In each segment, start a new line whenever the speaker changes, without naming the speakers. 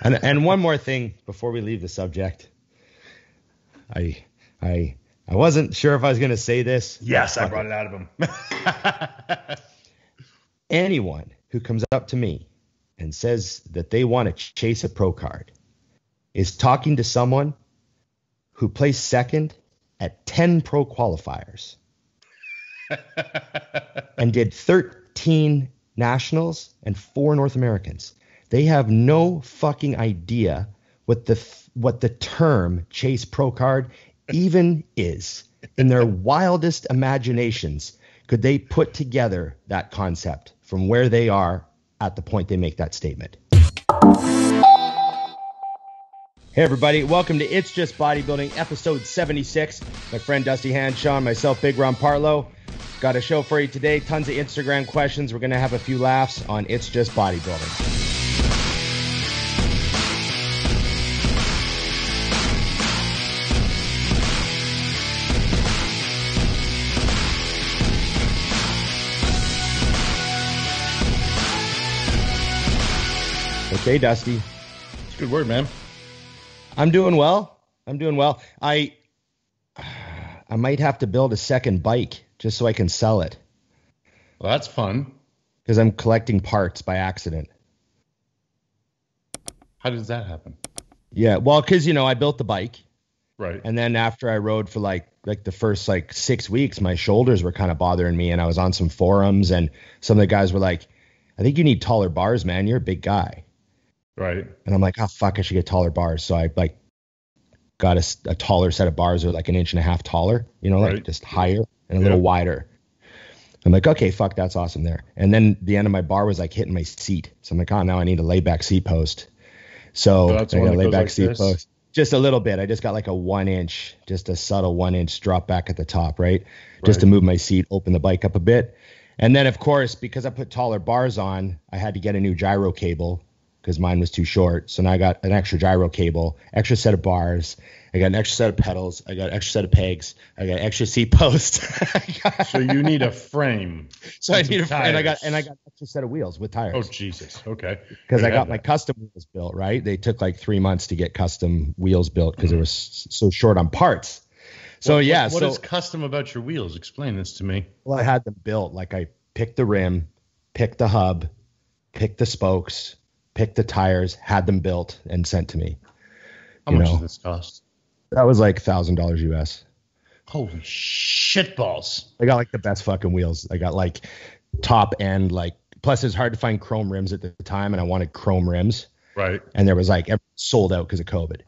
And and one more thing before we leave the subject. I I I wasn't sure if I was going to say this.
Yes, I brought it out of him.
Anyone who comes up to me and says that they want to chase a pro card is talking to someone who placed second at 10 pro qualifiers and did 13 nationals and four North Americans. They have no fucking idea what the what the term chase pro card even is. In their wildest imaginations, could they put together that concept from where they are at the point they make that statement? Hey everybody, welcome to It's Just Bodybuilding, episode 76. My friend Dusty Hanshaw, myself, Big Ron Partlow. Got a show for you today. Tons of Instagram questions. We're gonna have a few laughs on It's Just Bodybuilding. Okay, Dusty.
It's a good word, man.
I'm doing well. I'm doing well. I I might have to build a second bike just so I can sell it
Well, that's fun.
because I'm collecting parts by accident.
How does that happen?
Yeah, well, because you know I built the bike,
Right.
and then after I rode for like like the first like six weeks, my shoulders were kind of bothering me, and I was on some forums, and some of the guys were like, "I think you need taller bars, man. You're a big guy."
Right.
And I'm like, oh fuck, I should get taller bars. So I like got a taller set of bars, or like an inch and a half taller, you know, like
Right.
just higher and a
Yeah.
little wider. I'm like, okay, fuck, that's awesome there. And then the end of my bar was like hitting my seat. So I'm like, oh, now I need a layback seat post. So
So that's
I got a
that
layback
like
seat
this?
post. Just a little bit. I just got like a one inch, just a subtle one inch drop back at the top, right? Just to move my seat, open the bike up a bit. And then, of course, because I put taller bars on, I had to get a new gyro cable because mine was too short. So now I got an extra gyro cable, extra set of bars. I got an extra set of pedals. I got an extra set of pegs. I got extra seat post.
So you need a frame.
so I need a, frame, and I got and I got extra set of wheels with tires
Oh Jesus. Okay.
because I
Gotta
my
that.
custom wheels built. Right, they took like three months to get custom wheels built because it was s- so short on parts. So yeah,
What, what
so
is custom about your wheels? Explain this to me.
well, I had them built. Like I picked the rim, picked the hub, picked the spokes, picked the tires, had them built and sent to me.
How
You
much
know.
does this cost?
That was like thousand dollars US.
Holy shit balls!
I got like the best fucking wheels. I got like top end, like plus it's hard to find chrome rims at the time, and I wanted chrome rims,
Right.
and there was like sold out because of COVID.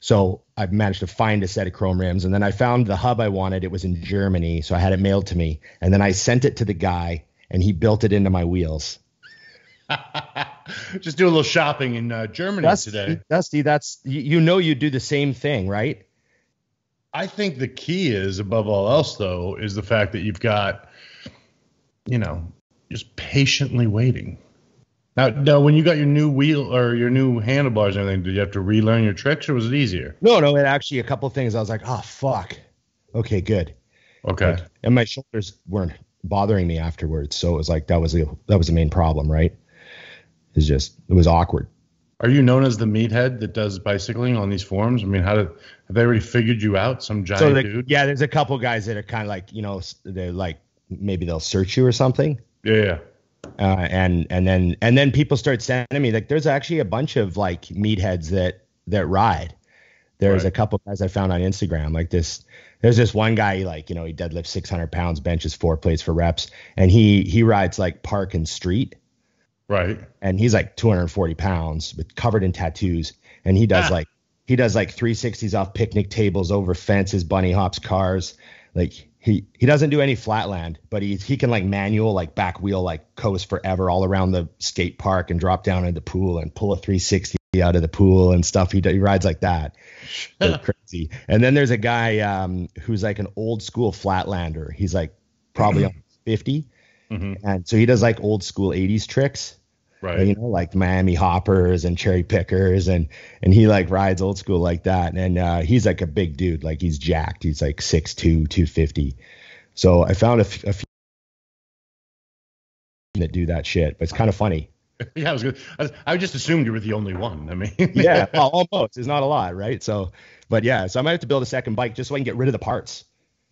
So I managed to find a set of chrome rims, and then I found the hub I wanted. It was in Germany, so I had it mailed to me, and then I sent it to the guy, and he built it into my wheels.
Just do a little shopping in uh, Germany
Dusty,
today.
Dusty, that's you, you know you do the same thing, right?
I think the key is, above all else, though, is the fact that you've got, you know, just patiently waiting. Now, now, when you got your new wheel or your new handlebars and everything, did you have to relearn your tricks, or was it easier?
No, no, it actually a couple things. I was like, oh fuck, okay, good.
Okay.
and my shoulders weren't bothering me afterwards. So it was like that was the that was the main problem, right? It's just it was awkward.
Are you known as the meathead that does bicycling on these forums? I mean, how did have they already figured you out? Some giant
So the,
dude?
yeah, there's a couple guys that are kind of like you know they're like maybe they'll search you or something,
Yeah, yeah.
uh, and and then and then people start sending me like there's actually a bunch of like meatheads that that ride. There's
Right.
a couple guys I found on Instagram like this. There's this one guy he, like you know he deadlifts 600 pounds, benches four plates for reps, and he he rides like park and street.
Right.
and he's like 240 pounds but covered in tattoos. And he does
Ah.
like he does like 360s off picnic tables over fences bunny hops cars. Like he he doesn't do any flatland but he he can like manual like back wheel like coast forever all around the skate park and drop down in the pool and pull a 360 out of the pool and stuff. He, he rides like that. Crazy. And then there's a guy um who's like an old school flatlander. He's like probably on 50
Mhm.
and so he does like old school 80s tricks
Right.
you know, like Miami hoppers and cherry pickers, and and he like rides old school like that. And uh, he's like a big dude, like he's jacked. He's like 6'2", 250. So I found a, f- a few that do that shit, but it's kind of funny.
Yeah, I was good. I, I just assumed you were the only one. I mean,
yeah, well, almost. It's not a lot, right? So, but yeah, so I might have to build a second bike just so I can get rid of the parts.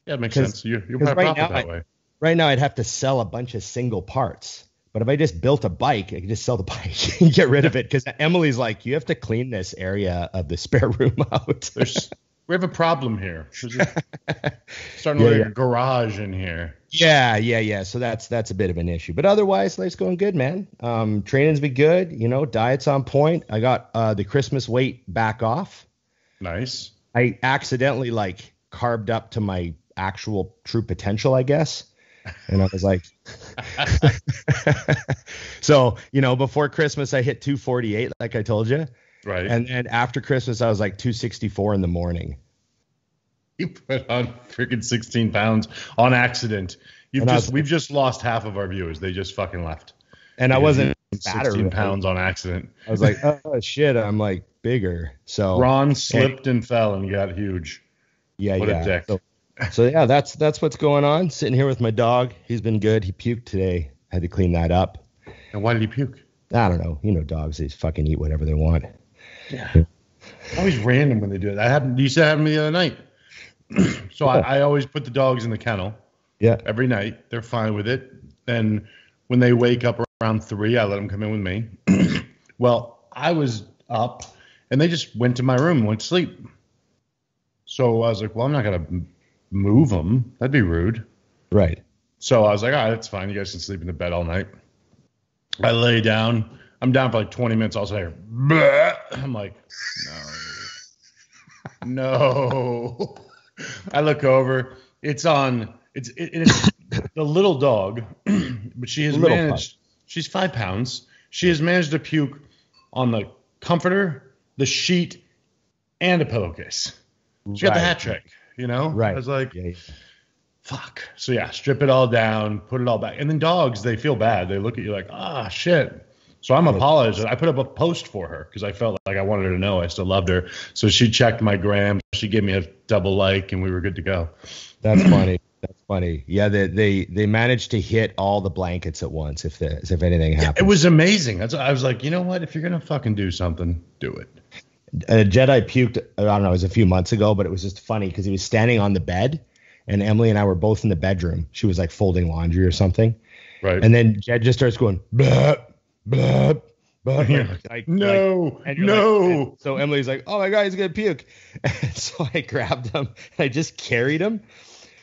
yeah, it makes sense. You're, you're
right now
that way.
Right now, I'd have to sell a bunch of single parts. But if I just built a bike, I could just sell the bike and get rid of it. Because Emily's like, you have to clean this area of the spare room out.
There's, we have a problem here. Starting
Yeah,
like
yeah.
a garage in here.
Yeah, yeah, yeah. So that's that's a bit of an issue. But otherwise, life's going good, man. Um, training's been good. You know, diet's on point. I got uh, the Christmas weight back off.
Nice.
I accidentally like carved up to my actual true potential, I guess. And I was like, so you know, before Christmas I hit 248, like I told you,
Right.
and then after Christmas I was like 264 in the morning.
you put on freaking 16 pounds on accident. You've
And
just we've just lost half of our viewers. They just fucking left.
And I wasn't
you-
fatter.
16 pounds on accident.
I was like, oh shit, I'm like bigger. So
Ron slipped and fell and got huge.
yeah,
what a
yeah.
dick.
So, so yeah, that's that's what's going on. Sitting here with my dog. He's been good. He puked today. Had to clean that up.
And why did he puke?
I don't know. You know, dogs they fucking eat whatever they want.
Yeah. Always random when they do it. That happened. You said that happened me the other night. so I, I always put the dogs in the kennel
Yeah.
every night. They're fine with it. And when they wake up around three, I let them come in with me. well, I was up and they just went to my room and went to sleep. So I was like, well, I'm not going to move them. That'd be rude.
Right.
So I was like, all right, that's fine. You guys can sleep in the bed all night. I lay down. I'm down for like 20 minutes. I'll say, "Bleh." I'm like, no, no. I look over. It's on. It's it, it's the little dog, but she has
Little
managed. She's five pounds. She has managed to puke on the comforter, the sheet, and a pillowcase. She got the hat trick. You know.
Right.
I was like,
Yeah, yeah.
fuck. So yeah, strip it all down, put it all back. And then dogs, they feel bad. They look at you like, ah, shit. So I'm apologizing. I put up a post for her because I felt like I wanted her to know I still loved her. So she checked my gram. She gave me a double like, and we were good to go.
That's funny. That's funny. Yeah, they they they managed to hit all the blankets at once. If the if anything happens,
It was amazing. That's, I was like, you know what? If you're gonna fucking do something, do it.
A Jedi puked. I don't know. It was a few months ago, but it was just funny because he was standing on the bed, and Emily and I were both in the bedroom. She was like folding laundry or something,
Right.
and then Jed just starts going blah blah blah.
You're
like-
like,
like-
no, no.
like- so Emily's like, "Oh my god, he's gonna puke!" And so I grabbed him and I just carried him,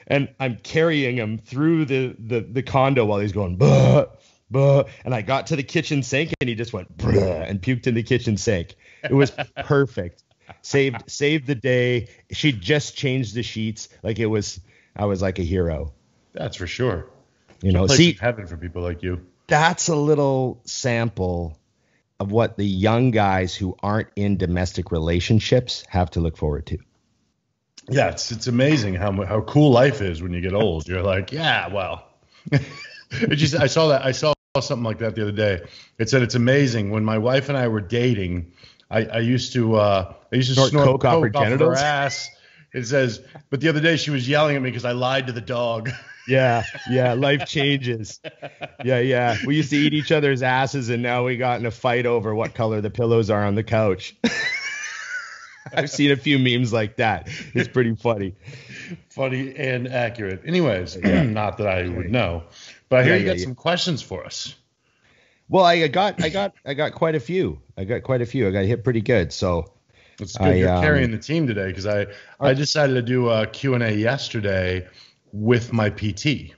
and I'm carrying him through the the, the condo while he's going bah bah. And I got to the kitchen sink and he just went and puked in the kitchen sink. It was perfect. saved saved the day. She just changed the sheets. Like it was, I was like a hero.
That's for sure.
You know, see,
heaven for people like you.
that's a little sample of what the young guys who aren't in domestic relationships have to look forward to.
Yeah, it's it's amazing how how cool life is when you get old. You're like, yeah, well. it just I saw that I saw something like that the other day. It said it's amazing when my wife and I were dating. I, I used to uh, I used to
Snort
snort,
coke off her
of her ass. It says, but the other day she was yelling at me because I lied to the dog.
Yeah, yeah, life changes. Yeah, yeah. We used to eat each other's asses, and now we got in a fight over what color the pillows are on the couch. I've seen a few memes like that. It's pretty funny.
Funny and accurate. Anyways, not that I would know, but I hear
Yeah,
you
yeah,
got
yeah.
some questions for us.
Well, I got, I got, I got quite a few. I got quite a few. I got hit pretty good. So
It's good
I,
you're
um,
carrying the team today because I I decided to do a Q&A yesterday with my PT.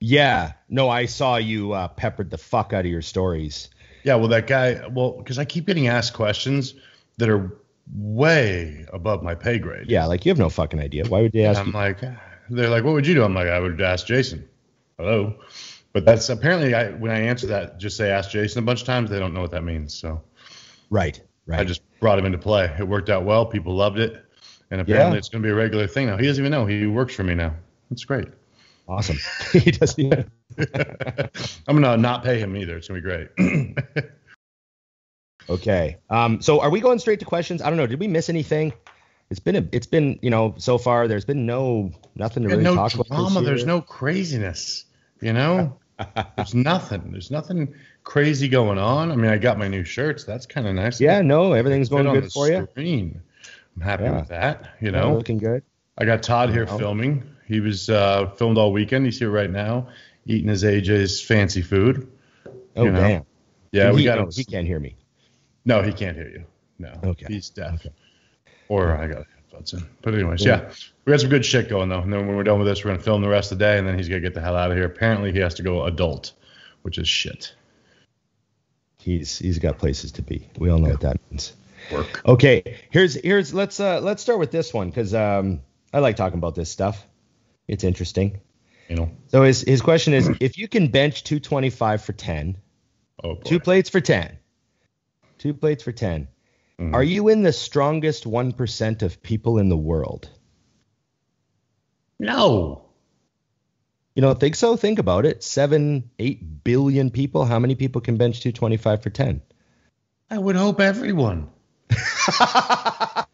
yeah, no, I saw you uh, peppered the fuck out of your stories.
Yeah, well, that guy, well, because I keep getting asked questions that are way above my pay grade.
Yeah, like you have no fucking idea. Why would they ask?
I'm like, they're like, what would you do? I'm like, I would ask Jason. Hello. But that's apparently, I, when I answer that, just say ask Jason a bunch of times, they don't know what that means. So
Right, right.
I just brought him into play. It worked out well. People loved it. And apparently
Yeah.
it's going to be a regular thing now. He doesn't even know. He works for me now. That's great.
awesome. he doesn't. Even,
I'm going to not pay him either. It's going to be great.
okay. Um. So are we going straight to questions? I don't know. Did we miss anything? It's been a. It's been you know so far. There's been no nothing to
And
really
no
talk about. this
drama. There's no craziness. You know, there's nothing. There's nothing crazy going on. I mean, I got my new shirts. That's kind of nice.
Yeah, no, everything's going good for you.
I'm happy
Yeah.
with that. You
Yeah,
know,
looking good.
I got Todd here
know.
filming. He was uh, filmed all weekend. He's here right now, eating his AJ's fancy food.
Oh
You know,
damn.
Yeah, we
he,
got
no,
him.
he can't hear me.
No, he can't hear you. No.
Okay.
He's deaf.
Okay.
Or I got But anyways,
Yeah.
yeah. We got some good shit going though. And then when we're done with this, we're gonna film the rest of the day, and then he's gonna get the hell out of here. Apparently, he has to go adult, which is shit.
He's he's got places to be. We all know what that means.
Work.
Okay, here's here's let's uh let's start with this one because um I like talking about this stuff. It's interesting.
You know.
So his his question is if you can bench 225 for 10,
Oh
two plates for 10, two plates for 10,
Mhm.
are you in the strongest 1% of people in the world?
No.
You don't think so? Think about it. Seven, eight billion people. How many people can bench 225 for 10?
I would hope everyone.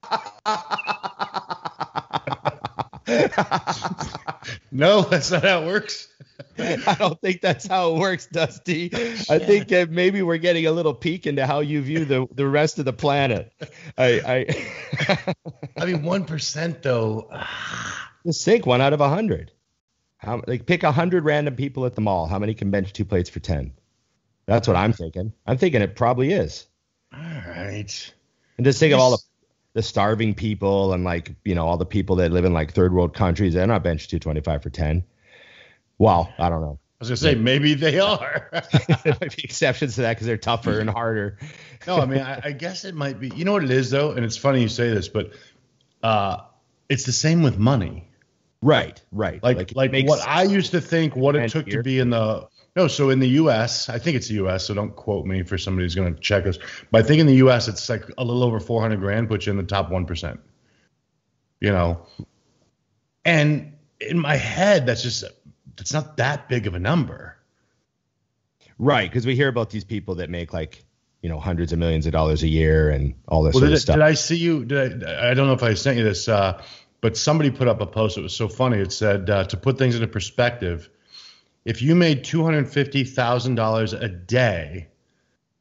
No, that's not how it works.
I don't think that's how it works, Dusty. I think that maybe we're getting a little peek into how you view the, the rest of the planet. I, I
I mean, one percent though. Ah.
just think one out of a hundred. How like pick a hundred random people at the mall. How many can bench two plates for ten? That's what I'm thinking. I'm thinking it probably is.
All right.
And just think of all the the starving people and like you know all the people that live in like third world countries. They're not bench two twenty five for ten. Well, I don't know.
I was gonna say maybe they are.
there might be exceptions to that because they're tougher and harder.
no, I mean, I, I guess it might be. You know what it is though, and it's funny you say this, but uh, it's the same with money.
Right, right.
Like,
it
like,
makes-
what I used to think what it took
here.
to be in the no. So in the U.S., I think it's the U.S. So don't quote me for somebody who's going to check us. But I think in the U.S., it's like a little over 400 grand puts you in the top one percent. You know, and in my head, that's just it's not that big of a number.
right because we hear about these people that make like you know hundreds of millions of dollars a year and all this
Well,
sort
did,
of stuff.
did I see you? Did I, I don't know if I sent you this, uh, but somebody put up a post. It was so funny. It said uh, to put things into perspective, if you made two hundred fifty thousand dollars a day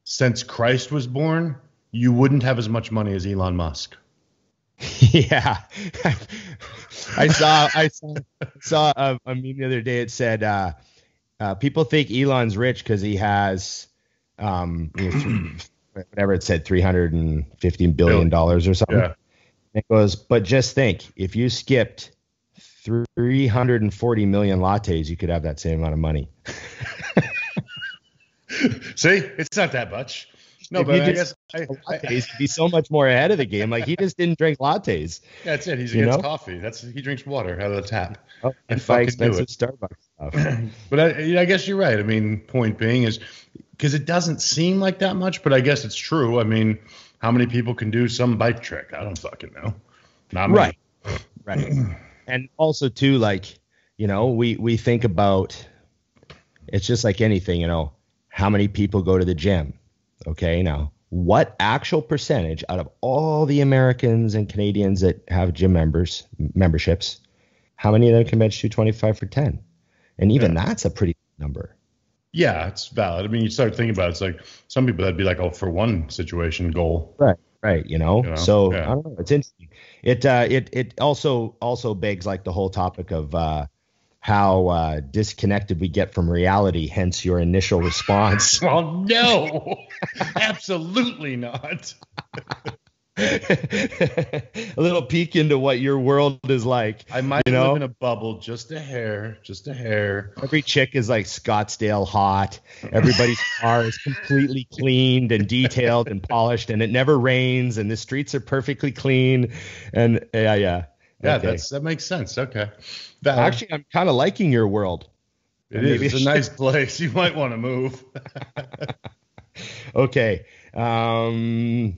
since Christ was born, you wouldn't have as much money as Elon Musk.
yeah, I saw I saw, saw a, a meme the other day. It said uh, uh, people think Elon's rich because he has um, you know, th- whatever it said, three hundred and fifteen billion dollars or something.
Yeah.
It goes, but just think, if you skipped 340 million lattes, you could have that same amount of money.
See, it's not that much. No,
If
but I guess I, I,
Lattes could be so much more ahead of the game. Like he just didn't drink lattes.
that's it. He's against
know?
coffee. That's he drinks water out of the tap.
Oh,
And
buy expensive
it.
Starbucks stuff.
But I, I guess you're right. I mean, point being is because it doesn't seem like that much, but I guess it's true. I mean, how many people can do some bike trick? I don't fucking know. Not me.
Right. Right. and also too, like, you know, we we think about it's just like anything, you know, how many people go to the gym? Okay, now what actual percentage out of all the Americans and Canadians that have gym members memberships, how many of them can bench 225 for 10? And even that's a pretty number.
Yeah, it's valid. I mean, you start thinking about it, it's like some people that'd be like, oh, for one situation goal.
Right. Right. You know,
You know,
so
yeah.
I don't know. It's interesting. It uh, it it also also begs like the whole topic of uh, how uh, disconnected we get from reality. Hence your initial response.
Well, no, absolutely not.
a little peek into what your world is like.
I might
You know?
live in a bubble, just a hair, just a hair.
Every chick is like Scottsdale hot. Everybody's car is completely cleaned and detailed and polished, and it never rains, and the streets are perfectly clean. And yeah, yeah.
Yeah,
Okay.
that's that makes sense. Okay, valid.
Actually, I'm kind of liking your world.
it is. It's a nice place. You might want to move.
Okay. Um,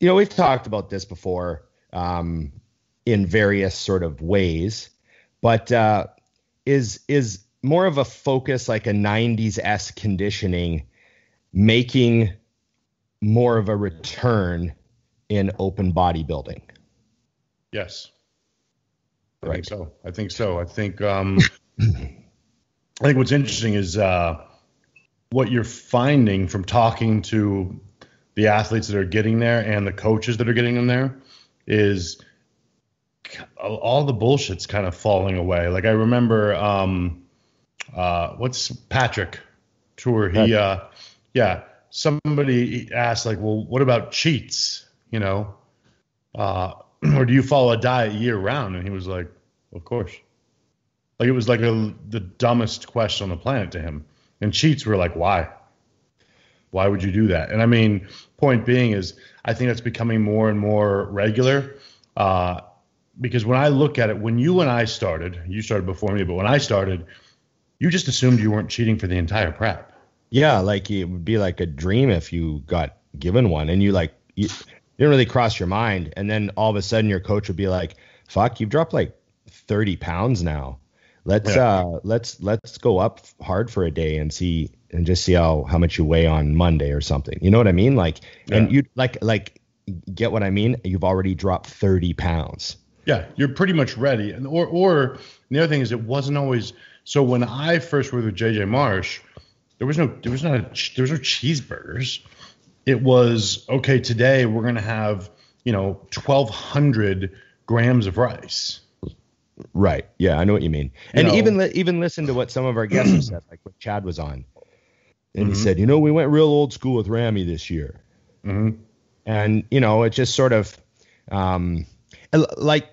you know, we've talked about this before um, in various sort of ways, but uh, is is more of a focus like a 90s s conditioning making more of a return in open bodybuilding?
Yes. I
Right.
think so. I think so. I think um I think what's interesting is uh what you're finding from talking to the athletes that are getting there and the coaches that are getting them there is all the bullshit's kind of falling away. Like I remember, um, uh, what's Patrick Tuor? He, uh, yeah, somebody asked like, well, what about cheats? You know, uh, or do you follow a diet year round? And he was like, of course. Like it was like a, the dumbest question on the planet to him. And cheats were like, why? Why would you do that? And I mean, point being is, I think that's becoming more and more regular. Uh, because when I look at it, when you and I started, you started before me, but when I started, you just assumed you weren't cheating for the entire prep.
Yeah, like it would be like a dream if you got given one and you like you didn't really cross your mind, and then all of a sudden your coach would be like, "Fuck, you've dropped like 30 pounds now. Let's yeah. uh let's let's go up hard for a day and see and just see how how much you weigh on Monday or something. You know what I mean? Like yeah. and you like like get what I mean? You've already dropped 30 pounds.
Yeah, you're pretty much ready. And or or the other thing is it wasn't always so when I first worked with JJ Marsh, there was no there was not a, there was no cheeseburgers. It was okay. Today we're gonna have you know 1,200 grams of rice.
Right. Yeah, I know what you mean. And you know, even li- even listen to what some of our guests have said, like when Chad was on, and mm-hmm. he said, you know, we went real old school with Ramy this year, mm-hmm. and you know, it just sort of, um, like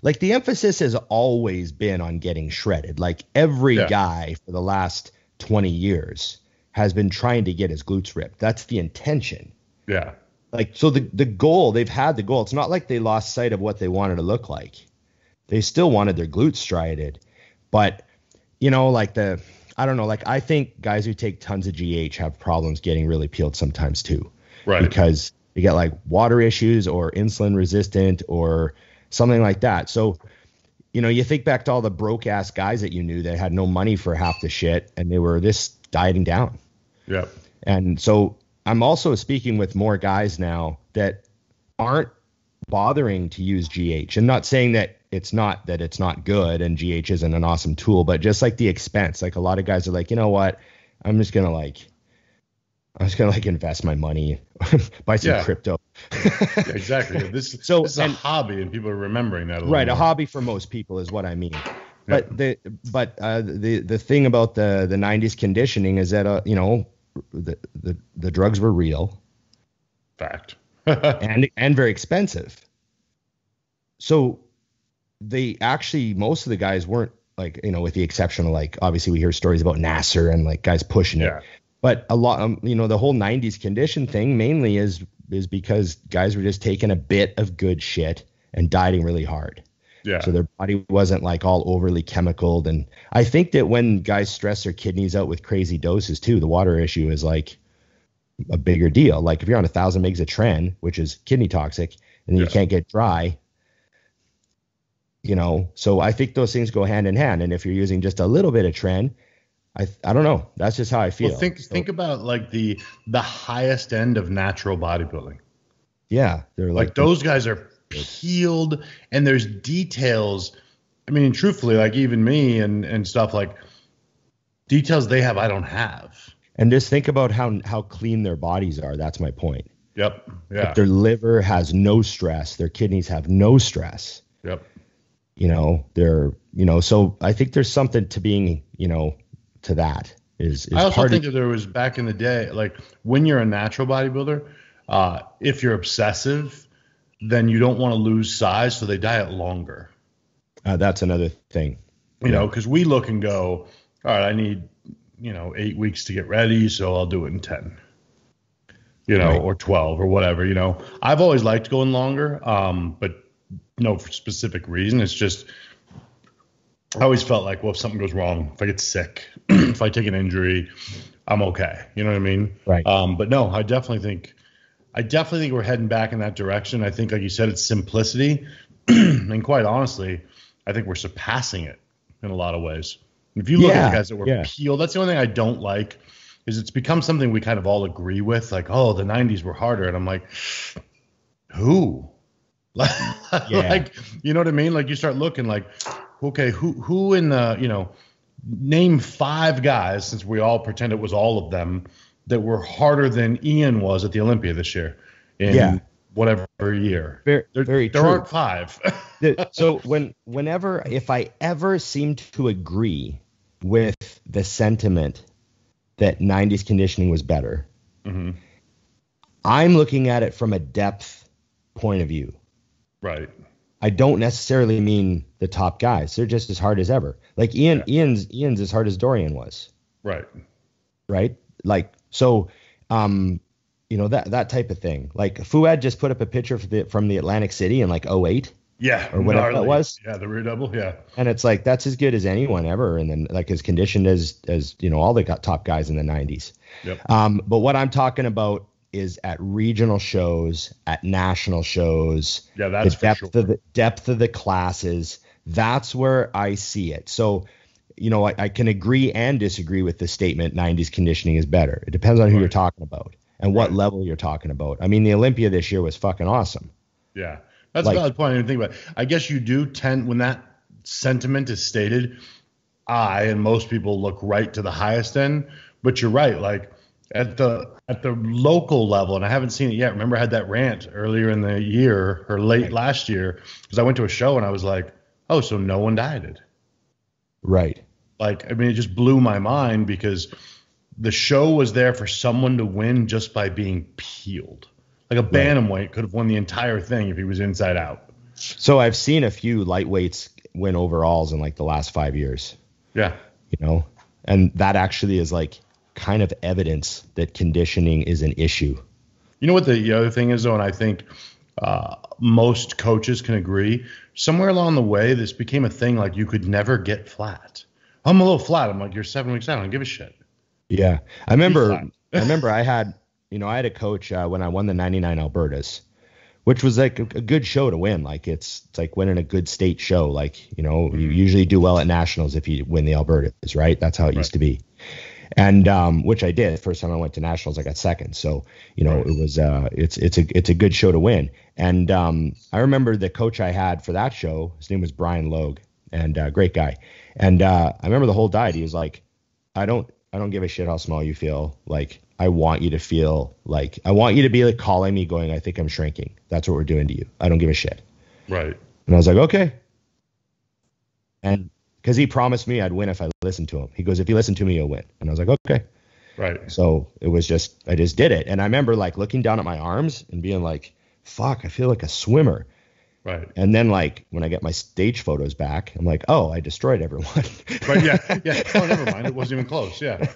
like the emphasis has always been on getting shredded. Like every yeah. guy for the last 20 years has been trying to get his glutes ripped. That's the intention.
Yeah.
Like so the the goal, they've had the goal. It's not like they lost sight of what they wanted to look like. They still wanted their glutes striated. But you know, like the I don't know, like I think guys who take tons of GH have problems getting really peeled sometimes too.
Right.
Because they get like water issues or insulin resistant or something like that. So, you know, you think back to all the broke ass guys that you knew that had no money for half the shit and they were this dieting down.
Yeah.
And so I'm also speaking with more guys now that aren't bothering to use GH and not saying that it's not that it's not good and GH isn't an awesome tool, but just like the expense, like a lot of guys are like, you know what? I'm just going to like I was gonna like invest my money, buy some yeah. crypto.
yeah, exactly. This, so, this is and, a hobby, and people are remembering that.
A right,
more.
a hobby for most people is what I mean. But the but uh, the the thing about the the '90s conditioning is that uh, you know the, the the drugs were real.
Fact.
and and very expensive. So they actually most of the guys weren't like you know with the exception of like obviously we hear stories about Nasser and like guys pushing yeah. it but a lot, um, you know, the whole '90s condition thing mainly is is because guys were just taking a bit of good shit and dieting really hard.
Yeah.
So their body wasn't like all overly chemicaled, and I think that when guys stress their kidneys out with crazy doses too, the water issue is like a bigger deal. Like if you're on a thousand megs of tren, which is kidney toxic, and yeah. you can't get dry, you know. So I think those things go hand in hand. And if you're using just a little bit of tren, I I don't know. That's just how I feel.
Well, think so, think about like the the highest end of natural bodybuilding.
Yeah, they're
like, like those guys are peeled, and there's details. I mean, truthfully, like even me and and stuff like details they have, I don't have.
And just think about how how clean their bodies are. That's my point.
Yep. Yeah.
Like their liver has no stress. Their kidneys have no stress.
Yep.
You know, they're you know, so I think there's something to being, you know, to that. Is, is
I also think that there was back in the day, like when you're a natural bodybuilder, uh, if you're obsessive, then you don't want to lose size, so they diet longer.
Uh, that's another thing.
You yeah. know, because we look and go, all right, I need, you know, eight weeks to get ready, so I'll do it in 10, you know, right. or 12 or whatever. You know, I've always liked going longer, um, but no specific reason. It's just I always felt like, well, if something goes wrong, if I get sick, if I take an injury, I'm okay. You know what I mean?
Right.
Um, but no, I definitely think, I definitely think we're heading back in that direction. I think, like you said, it's simplicity, and quite honestly, I think we're surpassing it in a lot of ways. If you look yeah, at the guys that were yeah. peeled, that's the only thing I don't like is it's become something we kind of all agree with. Like, oh, the '90s were harder, and I'm like, who? like, yeah. like, you know what I mean? Like, you start looking like okay, who who in the you know name five guys, since we all pretend it was all of them, that were harder than Iain was at the Olympia this year. In
Yeah.
whatever year.
Very,
There,
very
there
true.
aren't five.
So when whenever if I ever seem to agree with the sentiment that 90s conditioning was better,
Mhm.
I'm looking at it from a depth point of view.
Right.
I don't necessarily mean the top guys. They're just as hard as ever. Like Iain, Iain's Iain's as hard as Dorian was,
Right.
right? Like so, um, you know that that type of thing. Like Fouad just put up a picture for the, from the Atlantic City in like 08,
Yeah.
Or whatever that was.
Yeah, the rear double. Yeah.
and it's like that's as good as anyone ever, and then like as conditioned as as you know all the got- top guys in the 90s.
Yep.
Um, but what I'm talking about is at regional shows, at national shows,
Yeah, that's
the depth
sure.
of the depth of the classes. That's where I see it. So, you know, I, I can agree and disagree with the statement 90s conditioning is better. It depends on who you're talking about and what
Right.
level you're talking about. I mean, the Olympia this year was fucking awesome.
Yeah, that's
Like-
a valid point. I didn't think about. It. I guess you do tend when that sentiment is stated. I and most people look right to the highest end, but you're right. Like at the at the local level, and I haven't seen it yet. Remember, I had that rant earlier in the year or late last year because I went to a show and I was like, "Oh, so no one dieted."
Right.
Like, I mean, it just blew my mind because the show was there for someone to win just by being peeled. Like a bantamweight could have won the entire thing if he was inside out.
So I've seen a few lightweights win overalls in like the last five years,
Yeah.
you know, and that actually is like kind of evidence that conditioning is an issue.
You know what the, the other thing is though, and I think uh, most coaches can agree. Somewhere along the way, this became a thing. Like you could never get flat. I'm a little flat. I'm like, you're seven weeks out. I don't give a shit.
Yeah, I remember. I remember I had, you know, I had a coach uh, when I won the '99 Albertas, which was like a, a good show to win. Like it's it's like winning a good state show. Like you know, you usually do well at nationals if you win the Albertas, right? That's how it used to be. And um, which I did. First time I went to nationals, I got second. So you know,
Right.
it was uh, it's it's a it's a good show to win. And um, I remember the coach I had for that show. His name was Brian Logue, and uh, great guy. And uh, I remember the whole diet. He was like, I don't I don't give a shit how small you feel. Like I want you to feel like I want you to be like calling me going, I think I'm shrinking. That's what we're doing to you. I don't give a shit.
Right.
And I was like, okay. And because he promised me I'd win if I listened to him. He goes, if you listen to me, you'll win. And I was like, okay.
Right.
So it was just I just did it. And I remember like looking down at my arms and being like, fuck, I feel like a swimmer.
Right.
And then like when I get my stage photos back, I'm like, oh, I destroyed everyone.
Right. Yeah. Yeah. Oh, never mind. It wasn't even close. Yeah.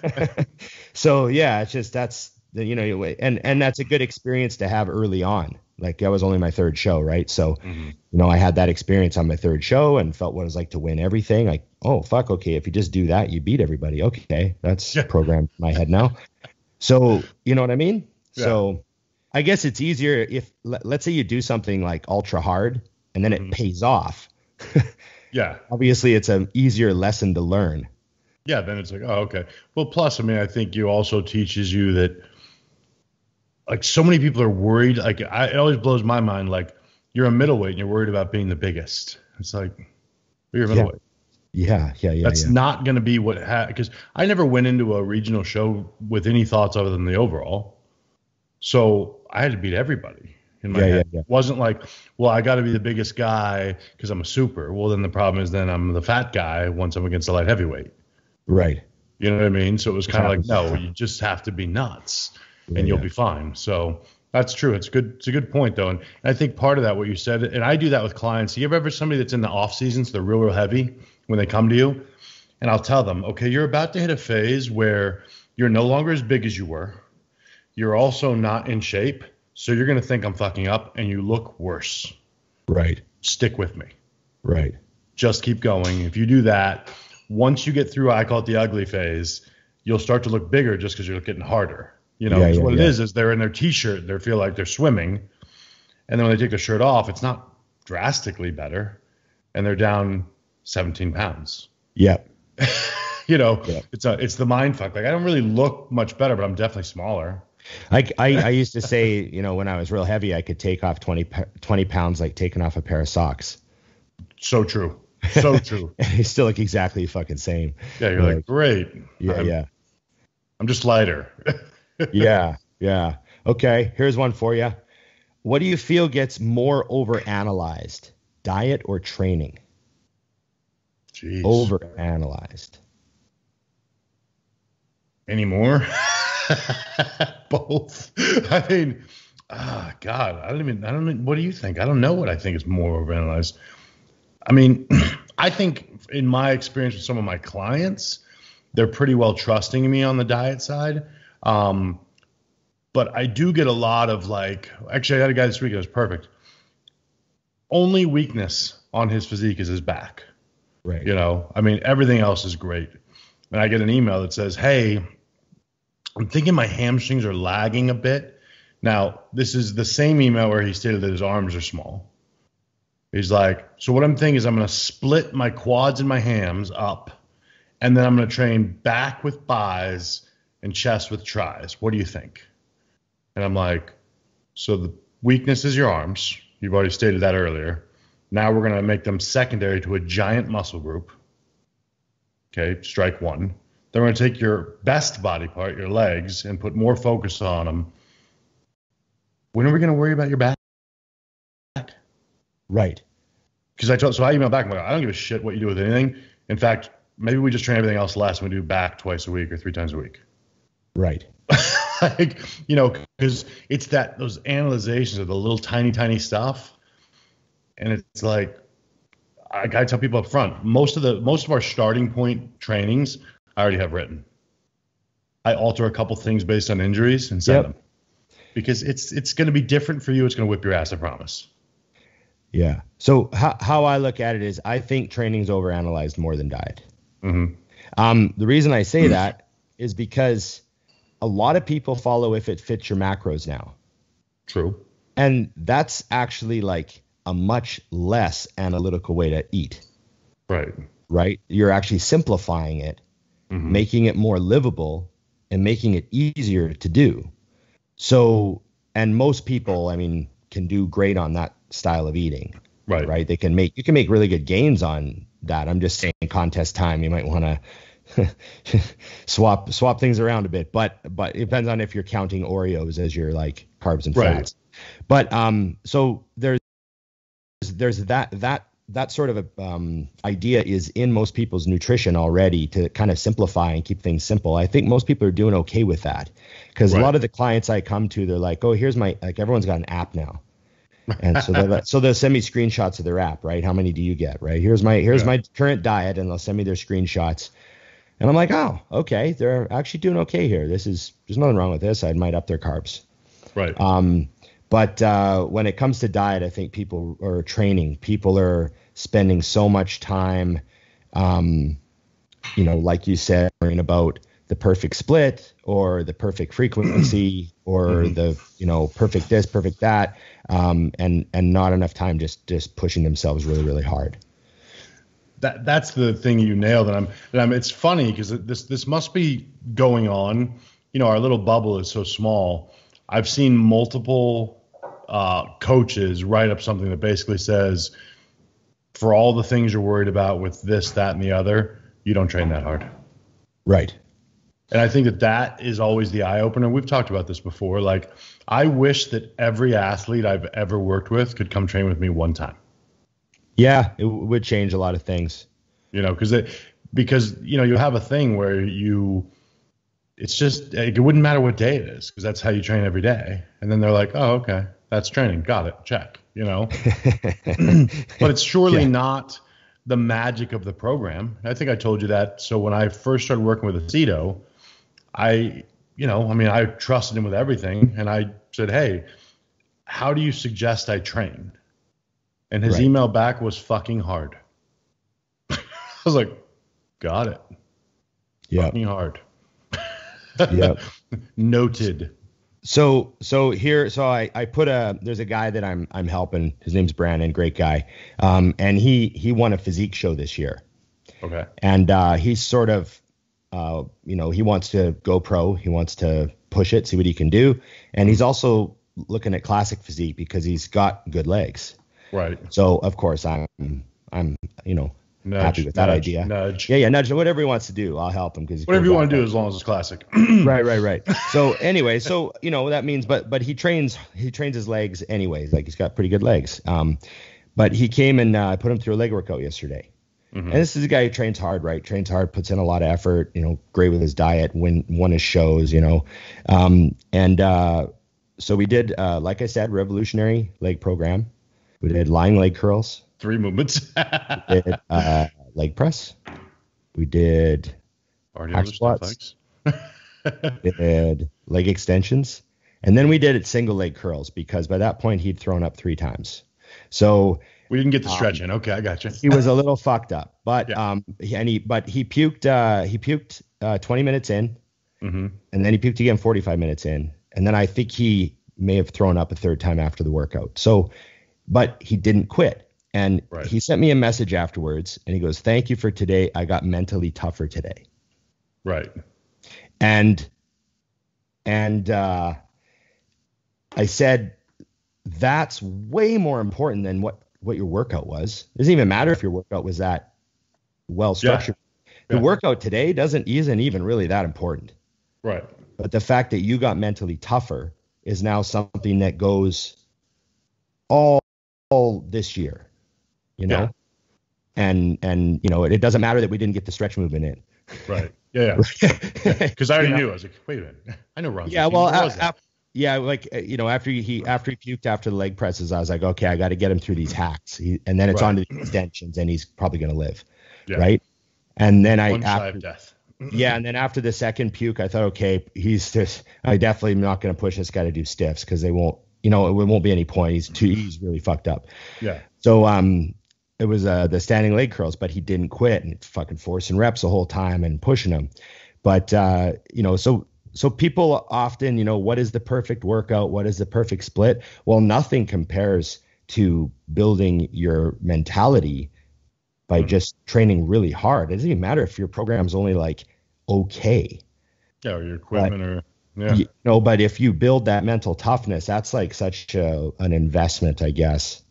so yeah, it's just that's the you know and and that's a good experience to have early on. Like that was only my third show, right? So
Mhm.
you know I had that experience on my third show and felt what it was like to win everything. Like oh fuck, okay, if you just do that, you beat everybody. Okay, that's
Yeah.
programmed in my head now. So you know what I mean?
Yeah.
So I guess it's easier if let, let's say you do something like ultra hard and then
Mhm.
it pays off.
Yeah.
Obviously, it's an easier lesson to learn.
Yeah, then it's like, oh, okay. Well, plus, I mean, I think you also teaches you that, like, so many people are worried. Like, I, it always blows my mind. Like, you're a middleweight and you're worried about being the biggest. It's like, you're a
Yeah.
middleweight.
Yeah, yeah, yeah.
That's
yeah.
not going to be what because I never went into a regional show with any thoughts other than the overall. So I had to beat everybody in my
Yeah,
head.
yeah, yeah.
It wasn't like, well, I got to be the biggest guy because I'm a super. Well, then the problem is then I'm the fat guy once I'm against the light heavyweight.
right.
You know what I mean? So it was kind of like, no, you just have to be nuts
Yeah,
and you'll
yeah.
be fine. So that's true. It's good. It's a good point though. And I think part of that, what you said, and I do that with clients. You ever ever somebody that's in the off season, so they're real, real heavy when they come to you, and I'll tell them, okay, you're about to hit a phase where you're no longer as big as you were. You're also not in shape, so you're gonna think I'm fucking up, and you look worse.
Right.
Stick with me
Right.
just keep going. If you do that, once you get through, I call it the ugly phase, you'll start to look bigger just because you're getting harder. You know,
Yeah, yeah,
what
yeah.
it is is they're in their t-shirt, they feel like they're swimming, and then when they take their shirt off, it's not drastically better, and they're down 17 pounds.
Yep.
You know,
Yeah.
it's a it's the mind fuck. Like I don't really look much better, but I'm definitely smaller.
I, I, I used to say, you know, when I was real heavy, I could take off 20, 20 pounds like taking off a pair of socks.
So true. So true.
and they still look exactly fucking same.
Yeah, you're like, great.
Yeah,
I'm,
yeah,
I'm just lighter.
yeah, yeah. Okay, here's one for you. What do you feel gets more overanalyzed, diet or training?
Jeez.
Overanalyzed.
Anymore? Both. I mean, ah, God, I don't even. I don't. What do you think? I don't know what I think is more overanalyzed. I mean, I think in my experience with some of my clients, they're pretty well trusting me on the diet side. Um, but I do get a lot of like, actually, I had a guy this week that was perfect. Only weakness on his physique is his back.
Right.
You know, I mean, everything else is great. And I get an email that says, Hey, I'm thinking my hamstrings are lagging a bit. Now, this is the same email where he stated that his arms are small. He's like, So what I'm thinking is I'm going to split my quads and my hams up, and then I'm going to train back with bis and chest with tris. What do you think? And I'm like, So the weakness is your arms. You've already stated that earlier. Now we're going to make them secondary to a giant muscle group. Okay, strike one. Then we're going to take your best body part, your legs, and put more focus on them. When are we going to worry about your back?
Right.
Because I told, so I emailed back. I'm like, I don't give a shit what you do with anything. In fact, maybe we just train everything else less and we do back twice a week or three times a week.
Right.
like, you know, because it's that those analyzations of the little tiny, tiny stuff. And it's like, I gotta tell people up front, most of the most of our starting point trainings I already have written. I alter a couple things based on injuries and send
Yep.
them. Because it's it's gonna be different for you. It's gonna whip your ass, I promise.
Yeah. So how how I look at it is I think training's overanalyzed more than diet.
hmm
Um, the reason I say that is because a lot of people follow if it fits your macros now.
True.
And that's actually like a much less analytical way to eat,
Right.
right? You're actually simplifying it,
Mhm.
making it more livable, and making it easier to do. So, and most people, I mean, can do great on that style of eating,
Right.
right? They can make you can make really good gains on that. I'm just saying contest time, you might want to swap swap things around a bit, but but it depends on if you're counting Oreos as your like carbs and
Right.
fats. But um, so there's there's that that that sort of a, um, idea is in most people's nutrition already to kind of simplify and keep things simple. I think most people are doing okay with that because
Right.
a lot of the clients I come to, they're like, oh, here's my like everyone's got an app now. and so they'll so they'll send me screenshots of their app, right? How many do you get, right? Here's my here's
Yeah.
my current diet, and they'll send me their screenshots, and I'm like, oh, okay, they're actually doing okay here. This is there's nothing wrong with this. I might up their carbs.
Right.
Um, but uh, when it comes to diet, I think people are training. People are spending so much time, um, you know, like you said, worrying about the perfect split or the perfect frequency or
Mhm.
the you know perfect this, perfect that, um, and and not enough time just just pushing themselves really really hard.
that that's the thing you nailed and I'm and I'm it's funny because this this must be going on you know our little bubble is so small I've seen multiple uh, coaches write up something that basically says for all the things you're worried about with this that and the other you don't train that hard.
Right.
and I think that that is always the eye opener. We've talked about this before. Like I wish that every athlete I've ever worked with could come train with me one time.
Yeah, it w- would change a lot of things.
you know because it because you know you have a thing where you it's just it wouldn't matter what day it is because that's how you train every day. And then they're like oh okay that's training. Got it. Check you know? But it's surely
Yeah.
not the magic of the program. I think i told you that. So when i first started working with aceto i you know i mean i trusted him with everything. And i said hey how do you suggest i train? And his
Right.
email back was fucking hard. I was like got it.
Yeah.
fucking hard.
Yeah.
noted
So so here so I I put a there's a guy that I'm I'm helping. His name's Brandon. Great guy. Um and he he won a physique show this year.
Okay.
And uh he's sort of uh you know he wants to go pro. He wants to push it see what he can do. And he's also looking at classic physique because he's got good legs.
Right.
So of course I'm I'm you know
Nudge,
happy with that idea.
Nudge.
Yeah, yeah, nudge whatever he wants to do. I'll help him because
Whatever you want to do, as long as it's classic.
right, right, right. So anyway, so you know that means, but but he trains he trains his legs anyways. Like he's got pretty good legs. Um, but he came and uh, put him through a leg workout yesterday.
Mhm.
And this is a guy who trains hard, right? Trains hard, puts in a lot of effort. You know, great with his diet. Win won his shows. You know, um, and uh, so we did, uh, like I said, revolutionary leg program. We did lying leg curls.
Three movements.
We did uh, leg press. We did Hack squats.
thanks.
did leg extensions, and then we did it single leg curls because by that point he'd thrown up three times. So
we didn't get the stretch in. Okay, I got you.
he was a little fucked up, but
Yeah.
um, he, and he but he puked uh, he puked uh, 20 minutes in,
hmm
and then he puked again 45 minutes in, and then I think he may have thrown up a third time after the workout. So, but he didn't quit. And
Right.
he sent me a message afterwards and he goes, Thank you for today. I got mentally tougher today.
Right.
and and uh, I said that's way more important than what what your workout was. It doesn't even matter if your workout was that well structured. The
Yeah.
workout today doesn't isn't even really that important.
Right.
But the fact that you got mentally tougher is now something that goes all, all this year. You know?
Yeah.
And and you know, it, it doesn't matter that we didn't get the stretch movement in.
Right. Yeah. Yeah. Because I already
You know?
knew. I was like, wait a minute. I know Ron's.
Yeah, well,
What
a- a- yeah, like uh, you know, after he, he after he puked after the leg presses, I was like, okay, I got to get him through these hacks, he, and then it's
Right.
on to the extensions, and he's probably gonna live,
Yeah.
right? And then I
One shy
after,
death.
yeah, and then after the second puke, I thought, okay, he's just, I definitely am not gonna push this guy to do stiffs because they won't, you know, it won't be any point. He's too, he's really fucked up.
Yeah.
So um, it was uh, the standing leg curls, but he didn't quit and fucking forcing reps the whole time and pushing them. But uh, you know, so so people often, you know, what is the perfect workout? What is the perfect split? Well, nothing compares to building your mentality by
Mhm.
just training really hard. It doesn't even matter if your program's only like okay.
Yeah. Or your equipment or yeah.
You know, but if you build that mental toughness, that's like such a, an investment, I guess.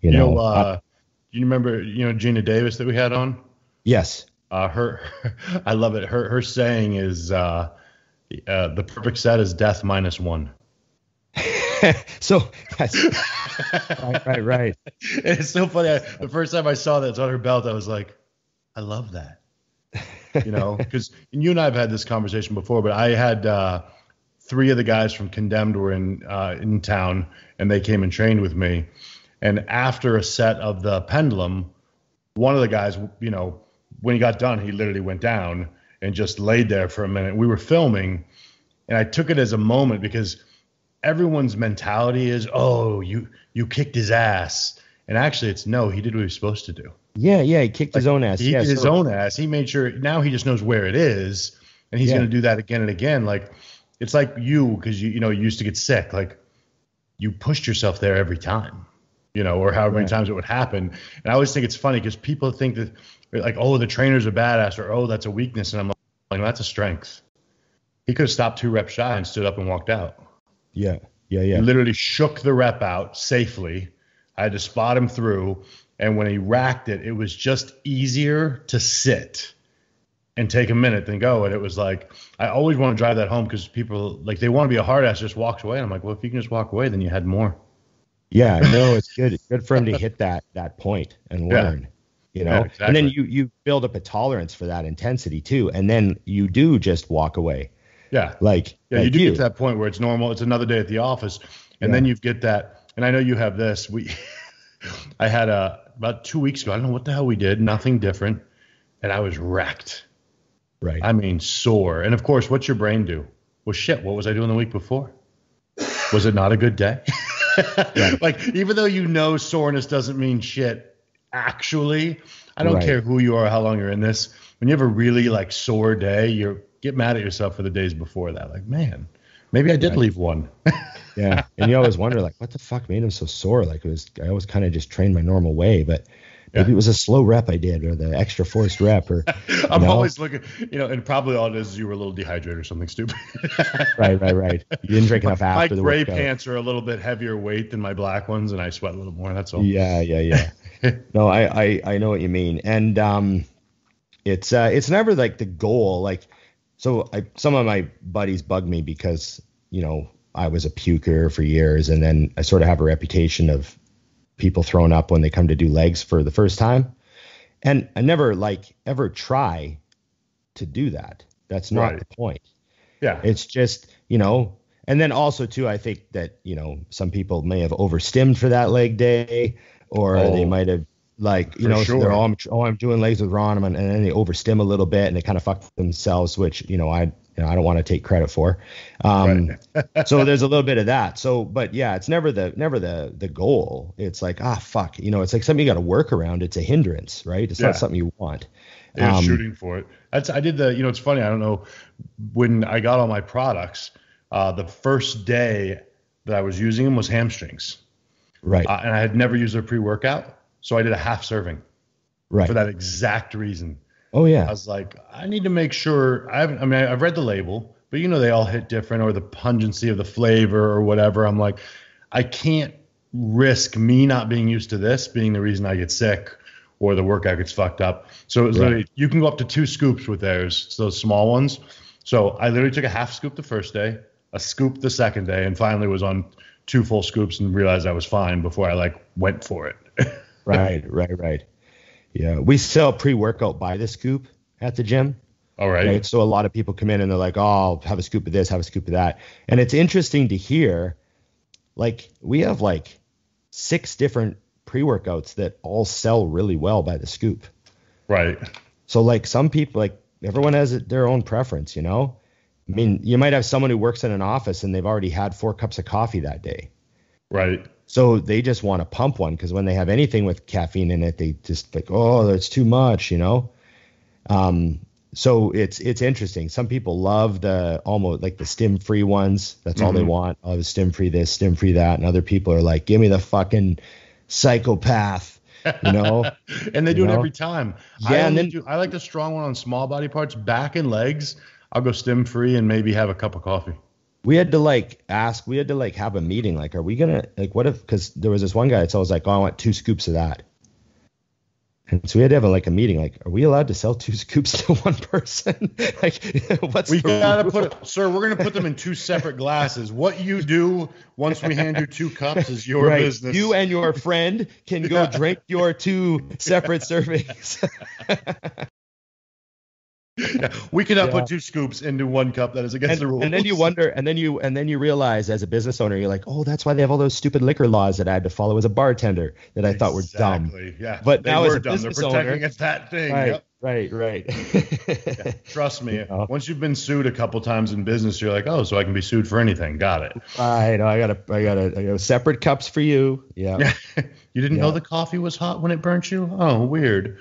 You,
You
know,
know,
Uh,
uh, you remember, you know, Gina Davis that we had on?
yes.
Uh, her, I love it. Her, her saying is, uh, uh, the perfect set is death minus one.
so that's right, right, right.
It's so funny. I, the first time I saw that it's on her belt, I was like, I love that. You know, because you and I have had this conversation before, but I had uh, three of the guys from Condemned were in uh, in town, and they came and trained with me. And after a set of the Pendulum, one of the guys, you know, when he got done, he literally went down and just laid there for a minute. We were filming, and I took it as a moment because everyone's mentality is, "Oh, you you kicked his ass," and actually, it's no, he did what he was supposed to do.
Yeah, yeah. He kicked his own ass.
He
yeah,
did his own ass. He made sure now he just knows where it is, and he's
Yeah.
going to do that again and again. Like it's like you because you you know you used to get sick. Like you pushed yourself there every time, you know, or however many
Right.
times it would happen. And I always think it's funny because people think that like, oh, the trainer's a badass, or oh, that's a weakness, and I'm like, no, that's a strength. He could have stopped two reps shy and stood up and walked out.
Yeah, yeah, yeah.
He literally shook the rep out safely. I had to spot him through. And when he racked it, it was just easier to sit and take a minute than go. And it was like, I always want to drive that home because people, like, they want to be a hard ass, just walks away. And I'm like, well, if you can just walk away, then you had more.
Yeah, no, it's good. It's good for him to hit that that point and
Yeah.
learn. You know,
Yeah,
and then you you build up a tolerance for that intensity too, and then you do just walk away.
Yeah.
Like
Yeah,
like
you do get to that point where it's normal. It's another day at the office, and
Yeah.
then you get that. And I know you have this. We, I had a about two weeks ago. I don't know what the hell we did. Nothing different, and I was wrecked.
right.
I mean, sore. And of course, what's your brain do? Well, shit. What was I doing the week before? Was it not a good day? Like, even though you know soreness doesn't mean shit, actually, I don't
Right.
care who you are, how long you're in this. When you have a really like sore day, you get mad at yourself for the days before that. Like, man, maybe I did
Right.
leave one.
yeah, and you always wonder like, what the fuck made him so sore? Like it was, I always kind of just trained my normal way, but Maybe it was a slow rep I did, or the extra forced rep, or
I'm know? always looking, you know, and probably all it is is you were a little dehydrated or something stupid.
right, right, right. You didn't drink enough after
my
the
gray
workout.
pants are a little bit heavier weight than my black ones, and I sweat a little more. That's all.
Yeah, yeah, yeah. no, I, I, I know what you mean, and um, it's uh, it's never like the goal. Like, so I, some of my buddies bug me because you know I was a puker for years, and then I sort of have a reputation of people thrown up when they come to do legs for the first time. And I never like ever try to do that. That's not right. the point.
Yeah.
It's just, you know, and then also too, I think that, you know, some people may have overstimmed for that leg day or oh, they might have like, you know, sure. they're all, oh, I'm doing legs with Ron and then they overstim a little bit and they kind of fuck themselves, which, you know, I you know, I don't want to take credit for. Um, right. so there's a little bit of that. So, but yeah, it's never the never the the goal. It's like ah fuck, you know, it's like something you got to work around. It's a hindrance, right? It's yeah. not something you want.
Yeah, um, shooting for it. That's I did the. You know, it's funny. I don't know when I got all my products. Uh, the first day that I was using them was hamstrings.
Right.
Uh, and I had never used a pre workout, so I did a half serving.
Right.
For that exact reason.
Oh yeah.
I was like, I need to make sure. I haven't. I mean, I've read the label, but you know they all hit different, or the pungency of the flavor, or whatever. I'm like, I can't risk me not being used to this being the reason I get sick or the workout gets fucked up. So it was right. literally you can go up to two scoops with theirs. It's those small ones. So I literally took a half scoop the first day, a scoop the second day, and finally was on two full scoops and realized I was fine before I like went for it.
right, right, right. Yeah, we sell pre-workout by the scoop at the gym.
All right. right.
So a lot of people come in and they're like, "Oh, I'll have a scoop of this, have a scoop of that," and it's interesting to hear. Like we have like six different pre-workouts that all sell really well by the scoop.
Right.
So like some people, like everyone has their own preference, you know. I mean, you might have someone who works in an office and they've already had four cups of coffee that day.
Right.
So they just want to pump one because when they have anything with caffeine in it, they just like, oh, that's too much, you know. Um, so it's it's interesting. Some people love the almost like the stim free ones. That's mm-hmm. all they mm-hmm. want. Oh, the stim free this, stim free that, and other people are like, give me the fucking psychopath. You know,
and they do know? it every time. Yeah, I and then do, I like the strong one on small body parts, back and legs. I'll go stim free and maybe have a cup of coffee
we had to like ask, we had to like have a meeting. Like, are we gonna like what if? Because there was this one guy that told us like, oh, I want two scoops of that. And so we had to have a, like a meeting. Like, are we allowed to sell two scoops to one person? like,
what's we gotta rule? put, sir? We're gonna put them in two separate glasses. What you do once we hand you two cups is your right. business.
You and your friend can go yeah. drink your two separate servings
yeah, we cannot yeah. put two scoops into one cup. That is against
and,
the rules.
And then you wonder, and then you and then you realize as a business owner, you're like, oh, that's why they have all those stupid liquor laws that I had to follow as a bartender that I exactly. thought were dumb.
Yeah,
but
they
now as a
dumb.
business
They're protecting
owner,
against that thing.
Right,
yep.
right, right.
yeah, trust me. You oh. know? Once you've been sued a couple times in business, you're like, oh, so I can be sued for anything. Got it.
Oh, I know. I got a, I got a, I got separate cups for you. Yeah.
you didn't know the coffee was hot when it burnt you? Oh, weird.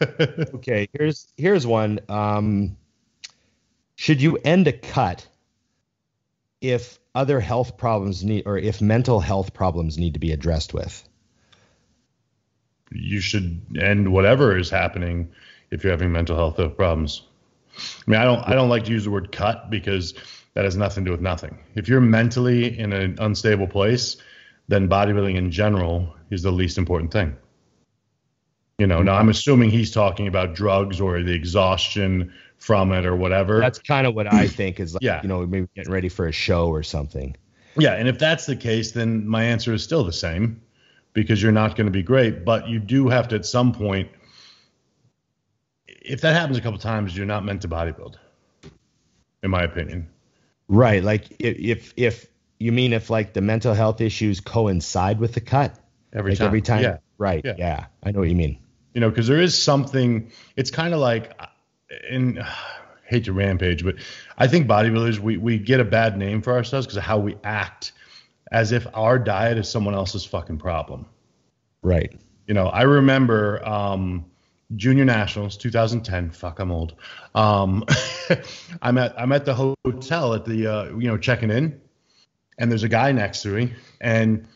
okay, here's here's one. Um, should you end a cut if other health problems need or if mental health problems need to be addressed with?
You should end whatever is happening if you're having mental health problems. I mean, I don't I don't like to use the word cut because that has nothing to do with nothing. If you're mentally in an unstable place, then bodybuilding in general is the least important thing. You know, now I'm assuming he's talking about drugs or the exhaustion from it or whatever.
That's kind of what I think is like, yeah. you know, maybe getting ready for a show or something.
Yeah, and if that's the case, then my answer is still the same because you're not going to be great, but you do have to at some point if that happens a couple times, you're not meant to bodybuild. In my opinion.
Right, like if if you mean if like the mental health issues coincide with the cut
every
like
time.
Every time.
Yeah.
Right. Yeah. yeah. I know what you mean
you know, because there is something. It's kind of like, and uh, hate to rampage, but I think bodybuilders we we get a bad name for ourselves because of how we act, as if our diet is someone else's fucking problem.
Right.
You know, I remember um, Junior Nationals 2010. Fuck, I'm old. Um, I'm at I'm at the hotel at the uh, you know checking in, and there's a guy next to me, and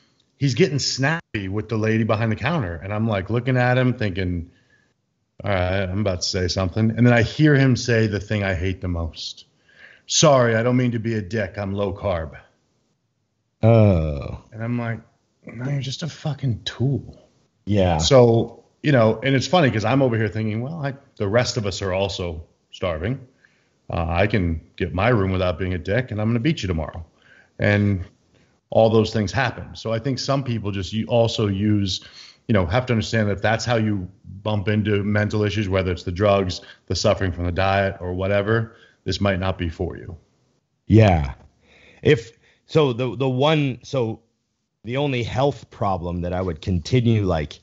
he's getting snappy with the lady behind the counter. And I'm like looking at him thinking, all right, I'm about to say something. And then I hear him say the thing I hate the most. Sorry, I don't mean to be a dick. I'm low carb.
Oh.
And I'm like, no, you're just a fucking tool.
Yeah.
So, you know, and it's funny because I'm over here thinking, well, I, the rest of us are also starving. Uh, I can get my room without being a dick, and I'm going to beat you tomorrow. And all those things happen. So I think some people just you also use, you know, have to understand that if that's how you bump into mental issues, whether it's the drugs, the suffering from the diet, or whatever, this might not be for you.
Yeah. If so, the the one so the only health problem that I would continue like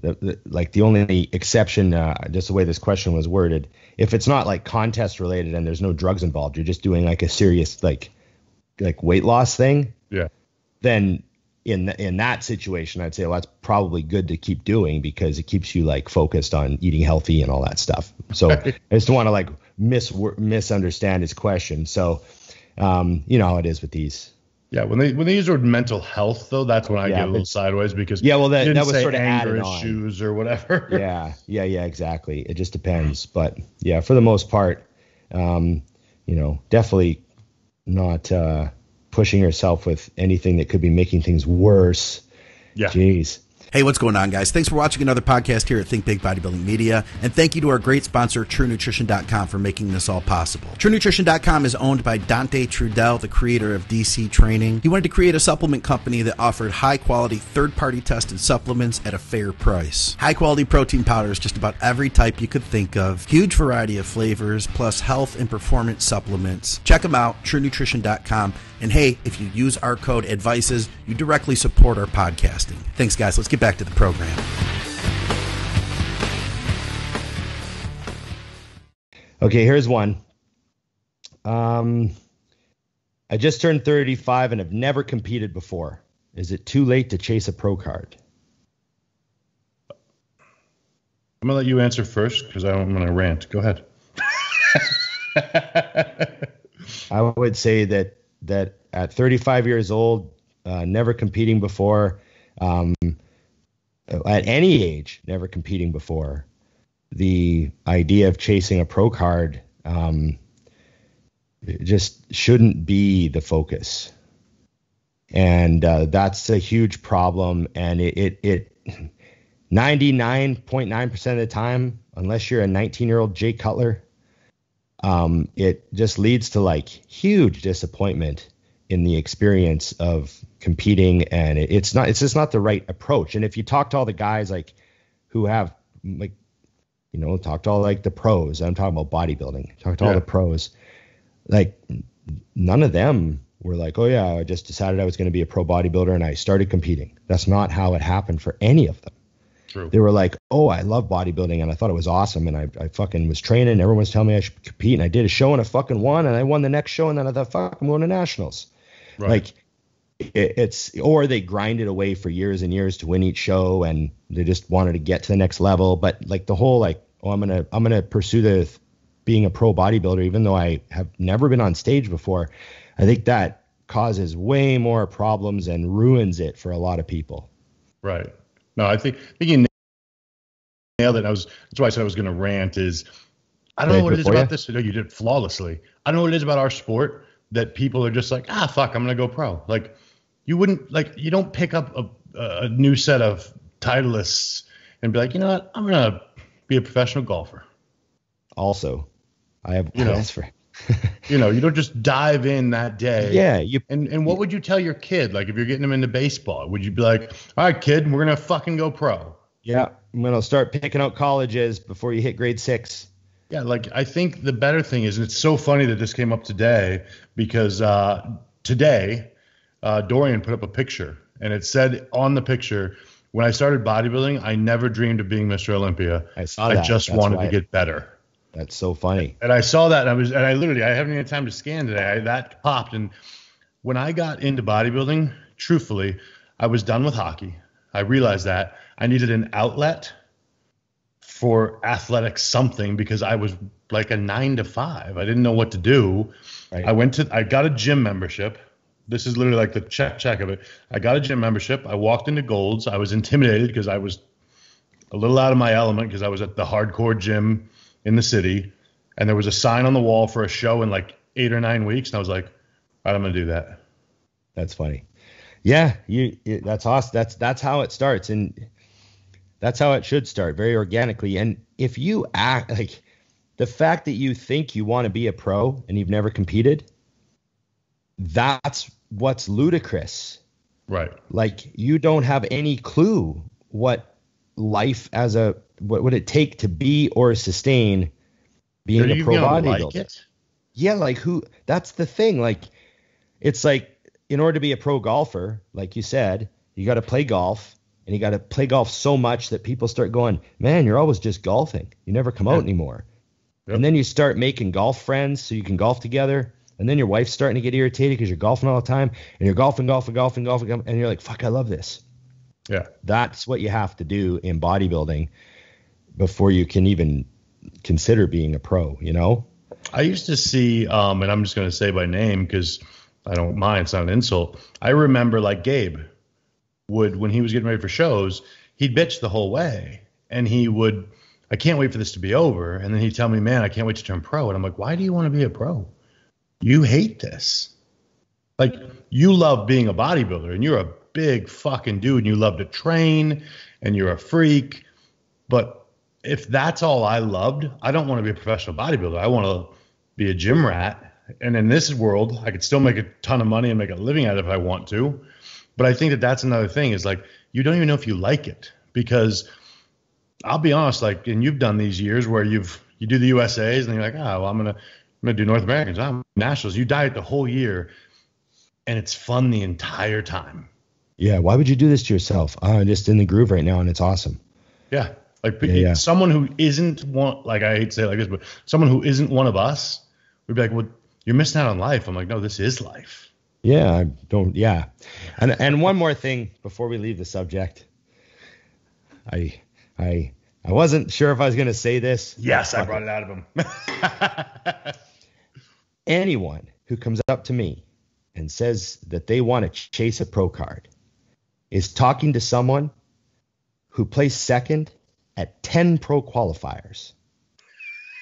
the, the like the only exception, uh, just the way this question was worded, if it's not like contest related and there's no drugs involved, you're just doing like a serious like like weight loss thing.
Yeah.
Then in in that situation, I'd say well, that's probably good to keep doing because it keeps you like focused on eating healthy and all that stuff. So I just don't want to like mis misunderstand his question. So um, you know how it is with these.
Yeah, when they when they use the word mental health though, that's when I
Yeah,
get a little sideways because
Yeah, well, that- that was sort of
anger
added on.
or whatever.
yeah, yeah, yeah, exactly. It just depends, but yeah, for the most part, um, you know, definitely not uh, pushing yourself with anything that could be making things worse.
yeah.
Jeez.
Hey, what's going on, guys? Thanks for watching another podcast here at Think Big Bodybuilding Media. And thank you to our great sponsor, TrueNutrition.com, for making this all possible. TrueNutrition.com is owned by Dante Trudell, the creator of DC Training. He wanted to create a supplement company that offered high quality, third party tested supplements at a fair price. High quality protein powders, just about every type you could think of. Huge variety of flavors, plus health and performance supplements. Check them out, TrueNutrition.com. And hey, if you use our code ADVICES, you directly support our podcasting. Thanks, guys. Let's get back to the program.
Okay, here's one. Um, I just turned 35 and have never competed before. Is it too late to chase a pro card?
I'm gonna let you answer first because I'm gonna rant. Go ahead.
I would say that that at 35 years old, uh, never competing before, um, at any age, never competing before, the idea of chasing a pro card um, just shouldn't be the focus, and uh, that's a huge problem. And it it, it 99.9% of the time, unless you're a 19 year old Jay Cutler, um, it just leads to like huge disappointment in the experience of competing and it, it's not it's just not the right approach and if you talk to all the guys like who have like you know talk to all like the pros i'm talking about bodybuilding talk to all the pros like none of them were like oh yeah i just decided i was going to be a pro bodybuilder and i started competing that's not how it happened for any of them
True.
they were like, "Oh, I love bodybuilding and I thought it was awesome and I, I fucking was training. Everyone was telling me I should compete and I did a show and I fucking won and I won the next show and then I thought, fuck, I'm going to nationals."
Right.
Like it, it's or they grinded away for years and years to win each show and they just wanted to get to the next level. But like the whole like, oh, I'm gonna I'm gonna pursue the being a pro bodybuilder even though I have never been on stage before. I think that causes way more problems and ruins it for a lot of people.
Right. No, I think, I think you nailed it. I was that's why I said I was going to rant. Is I don't
Did
know what it is about
you?
this. No, you did flawlessly. I don't know what it is about our sport that people are just like, ah, fuck, I'm going to go pro. Like you wouldn't like you don't pick up a, a new set of titleists and be like, you know what, I'm going to be a professional golfer.
Also, I have
You know.
for
You know, you don't just dive in that day.
yeah, you
And and what would you tell your kid? Like if you're getting them into baseball, would you be like, all right, kid, we're gonna fucking go pro?
Yeah, I'm gonna start picking out colleges before you hit grade six.
Yeah, like I think the better thing is, and it's so funny that this came up today because uh, today uh, Dorian put up a picture and it said on the picture, when I started bodybuilding, I never dreamed of being Mr. Olympia.
I saw that.
I just
That's
wanted to get better.
That's so funny.
And I saw that and I was, and I literally, I haven't even had time to scan today. I, that popped. And when I got into bodybuilding, truthfully, I was done with hockey. I realized that I needed an outlet for athletic something because I was like a nine to five. I didn't know what to do.
Right.
I went to, I got a gym membership This is literally like the check check of it. I got a gym membership. I walked into Golds. I was intimidated because I was a little out of my element because I was at the hardcore gym in the city, and there was a sign on the wall for a show in like eight or nine weeks, and I was like, "All right, I'm gonna do that."
That's funny. Yeah, you. It, that's awesome. That's that's how it starts, and that's how it should start, very organically. And if you act like the fact that you think you want to be a pro and you've never competed, that's what's ludicrous.
Right.
Like you don't have any clue what life as a what would it take to be or sustain being
Are
a pro bodybuilder.
like?
Yeah, like who? That's the thing. Like, it's like in order to be a pro golfer, like you said, you got to play golf, and you got to play golf so much that people start going, "Man, you're always just golfing. You never come out anymore."
Yep.
And then you start making golf friends so you can golf together. And then your wife's starting to get irritated because you're golfing all the time, and you're golfing, golfing, golfing, golfing, and you're like, "Fuck, I love this."
Yeah.
That's what you have to do in bodybuilding before you can even consider being a pro. You know?
I used to see, um, and I'm just going to say by name because I don't mind. It's not an insult. I remember like Gabe would, when he was getting ready for shows, he'd bitch the whole way. And he would, I can't wait for this to be over. And then he'd tell me, man, I can't wait to turn pro. And I'm like, why do you want to be a pro? You hate this. Like, you love being a bodybuilder and you're a big fucking dude and you love to train and you're a freak. But if that's all I loved, I don't want to be a professional bodybuilder. I want to be a gym rat. And in this world, I could still make a ton of money and make a living at it if I want to. But I think that that's another thing is like you don't even know if you like it because I'll be honest, like, and you've done these years where you've you do the USA's and you're like, oh, well, I'm gonna I'm gonna do North Americans, I'm nationals. You diet the whole year, and it's fun the entire time.
Yeah. Why would you do this to yourself? I'm just in the groove right now, and it's awesome.
Yeah. Like
Yeah, yeah.
someone who isn't one, like I hate to say it like this, but someone who isn't one of us would be like, well, you're missing out on life. I'm like, no, this is life.
Yeah, I don't. Yeah, and and one more thing before we leave the subject, I I I wasn't sure if I was going to say this.
Yes, I brought it out of him.
Anyone who comes up to me and says that they want to chase a pro card is talking to someone who placed second at 10 pro qualifiers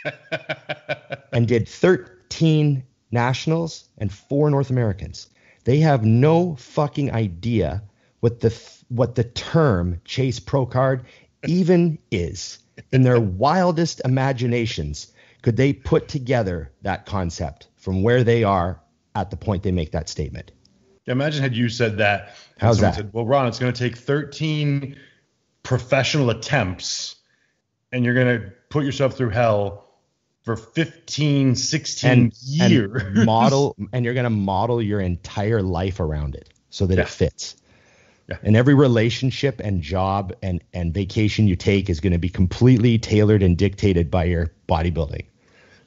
and did 13 nationals and four North Americans. They have no fucking idea what the what the term chase pro card even is. In their wildest imaginations, could they put together that concept from where they are at the point they make that statement?
Imagine had you said that.
How's that?
Said, well, Ron, it's going to take 13 professional attempts, and you're going to put yourself through hell for 15, 16
and,
years.
and model and you're going to model your entire life around it so that
Yeah.
it fits
Yeah.
and every relationship and job and and vacation you take is going to be completely tailored and dictated by your bodybuilding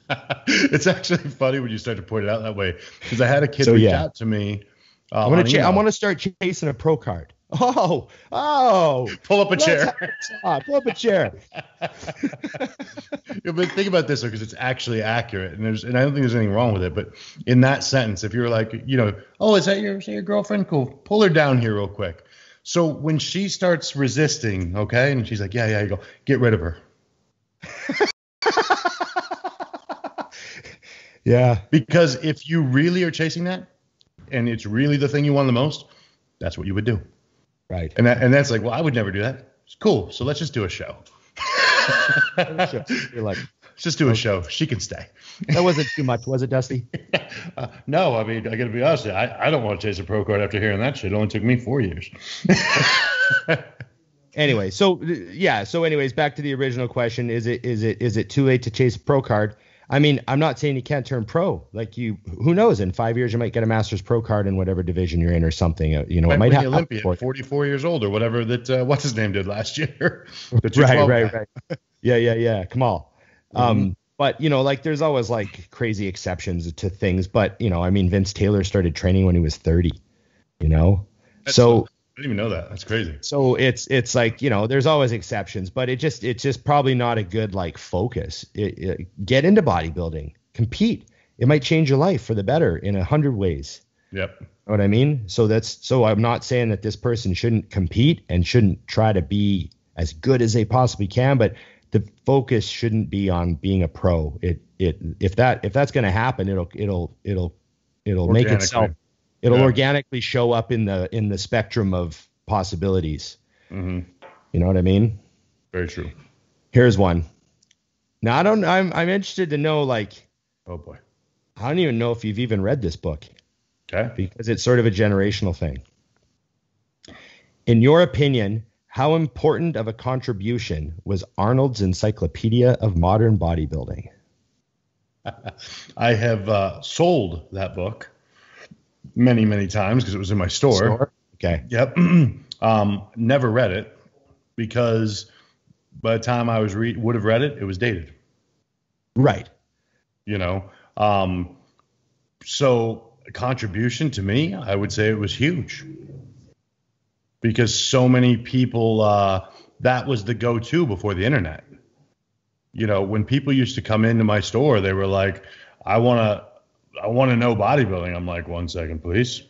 it's actually funny when you start to point it out that way because I had a kid
So,
reach
yeah.
out to me. Uh,
i
on
want to
email.
i want to start chasing a pro card oh oh
pull up a chair.
pull up a chair
Yeah, but think about this because it's actually accurate, and there's and I don't think there's anything wrong with it. But in that sentence, if you're like, you know, oh, is that your is that your girlfriend? Cool, pull her down here real quick. So when she starts resisting, okay, and she's like, yeah, yeah, you go, get rid of her
yeah
because if you really are chasing that, and it's really the thing you want the most, that's what you would do.
Right
And that and that's like, well, I would never do that. It's cool. So let's just do a show.
you're like
Let's just do a show. She can stay.
that wasn't too much was it dusty
Uh, no, I mean, I got to be honest. I, I don't want to chase a pro card after hearing that shit. It only took me four years.
anyway, so yeah, so anyways, back to the original question: Is it is it is it too late to chase a pro card? I mean, I'm not saying you can't turn pro. Like you, who knows? In five years, you might get a Masters pro card in whatever division you're in or something. Uh, You know,
Might
it might happen.
Olympia
for
44 years old or whatever that uh, what's his name did last year. The
right,
212
right,
guy.
right. Yeah, yeah, yeah. Come on.
Mm-hmm.
Um, but you know, like there's always like crazy exceptions to things. But you know, I mean, Vince Taylor started training when he was 30. You know,
That's-
so
I didn't even know that. That's crazy.
so it's it's like you know, there's always exceptions, but it just it's just probably not a good like focus. It, it- get into bodybuilding, compete. It might change your life for the better in a hundred ways.
Yep.
know what I mean? So that's so I'm not saying that this person shouldn't compete and shouldn't try to be as good as they possibly can, but the focus shouldn't be on being a pro. It it if that if that's going to happen, it'll it'll it'll it'll make itself it'll yeah. organically show up in the in the spectrum of possibilities.
Mm-hmm.
You know what I mean?
Very true.
Here's one. Now I don't. I'm I'm interested to know like.
Oh boy.
I don't even know if you've even read this book.
Okay.
Because it's sort of a generational thing. In your opinion, how important of a contribution was Arnold's Encyclopedia of Modern Bodybuilding?
I have uh, sold that book many, many times because it was in my store. store?
Okay.
Yep. um, never read it because by the time I was re- would have read it, it was dated.
Right.
You know. Um, so contribution to me, I would say it was huge because so many people uh, that was the go-to before the internet. You know, when people used to come into my store, they were like, "I want to, I want to know bodybuilding." I'm like, one second, please.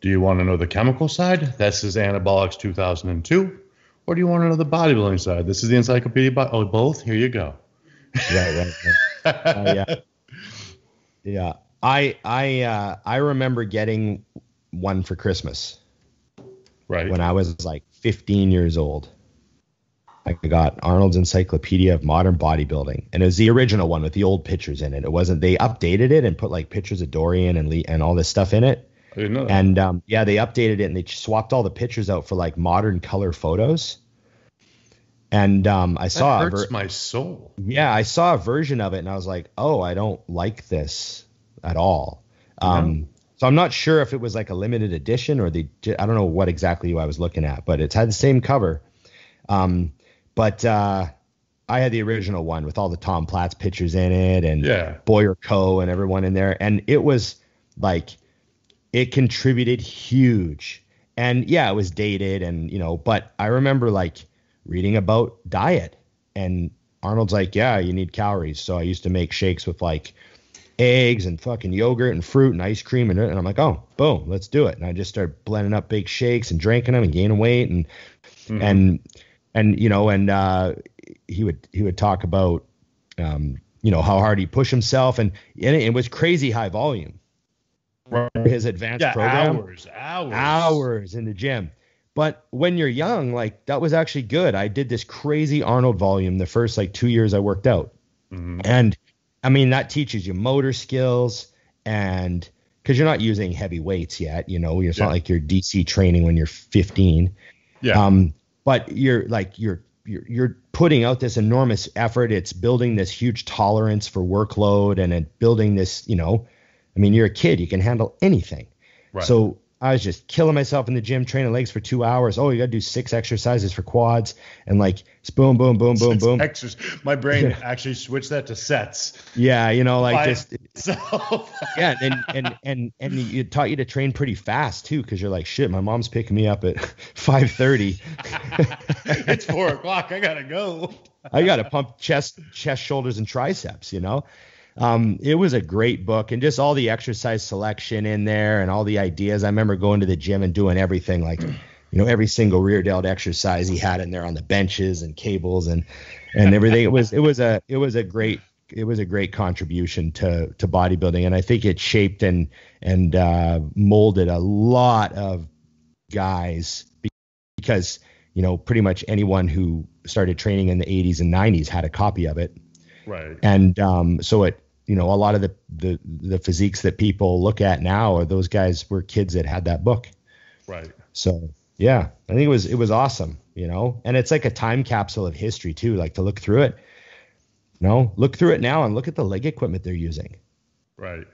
Do you want to know the chemical side? This is Anabolics 2002." Or do you want to know the bodybuilding side? This is the encyclopedia. Bo- oh, both. Here you go.
Yeah, right. right. uh, yeah, yeah. I I uh, I remember getting one for Christmas.
Right.
When I was like 15 years old. I got Arnold's Encyclopedia of Modern Bodybuilding, and it was the original one with the old pictures in it. It wasn't they updated it and put like pictures of Dorian and Lee and all this stuff in it.
I didn't know. That.
And um, yeah, they updated it and they swapped all the pictures out for like modern color photos. And um, I
that
saw
hurts ver- my soul.
Yeah, I saw a version of it and I was like, oh, I don't like this at all. Um, So I'm not sure if it was like a limited edition or the I don't know what exactly I was looking at, but it's had the same cover. Um, but uh, I had the original one with all the Tom Platz pictures in it and
yeah.
Boyer Coe and everyone in there, and it was like it contributed huge. And yeah, it was dated and you know, but I remember like reading about diet and Arnold's like, yeah, you need calories. So I used to make shakes with like eggs and fucking yogurt and fruit and ice cream and, and I'm like, oh, boom, let's do it. And I just started blending up big shakes and drinking them and gaining weight and mm-hmm. and and you know and uh, he would he would talk about um, you know how hard he pushed himself and, and it was crazy high volume. His advanced
yeah,
program,
hours, hours,
hours in the gym. But when you're young, like that was actually good. I did this crazy Arnold volume the first like two years I worked out,
mm-hmm.
and I mean, that teaches you motor skills and because you're not using heavy weights yet, you know, it's yeah. not like you're DC training when you're 15.
Yeah.
Um, but you're like, you're, you're, you're putting out this enormous effort. It's building this huge tolerance for workload and it building this, you know, I mean, you're a kid, you can handle anything.
Right.
So I was just killing myself in the gym, training legs for two hours. Oh, you got to do six exercises for quads, and like boom, boom, boom, boom, boom.
Exercise. My brain actually switched that to sets.
Yeah, you know, like just yeah, and and and and it taught you to train pretty fast too, because you're like, shit, my mom's picking me up at five thirty.
it's four o'clock. I gotta go.
I gotta pump chest, chest, shoulders, and triceps. You know. Um, it was a great book and just all the exercise selection in there and all the ideas. I remember going to the gym and doing everything like, you know, every single rear delt exercise he had in there on the benches and cables and and everything. It was it was a it was a great it was a great contribution to to bodybuilding and I think it shaped and and uh, molded a lot of guys because you know pretty much anyone who started training in the 80s and 90s had a copy of it.
Right.
And um, so it you know, a lot of the, the the physiques that people look at now are those guys were kids that had that book.
Right.
So yeah, I think it was it was awesome, you know, and it's like a time capsule of history too. Like to look through it, you know, look through it now and look at the leg equipment they're using.
Right.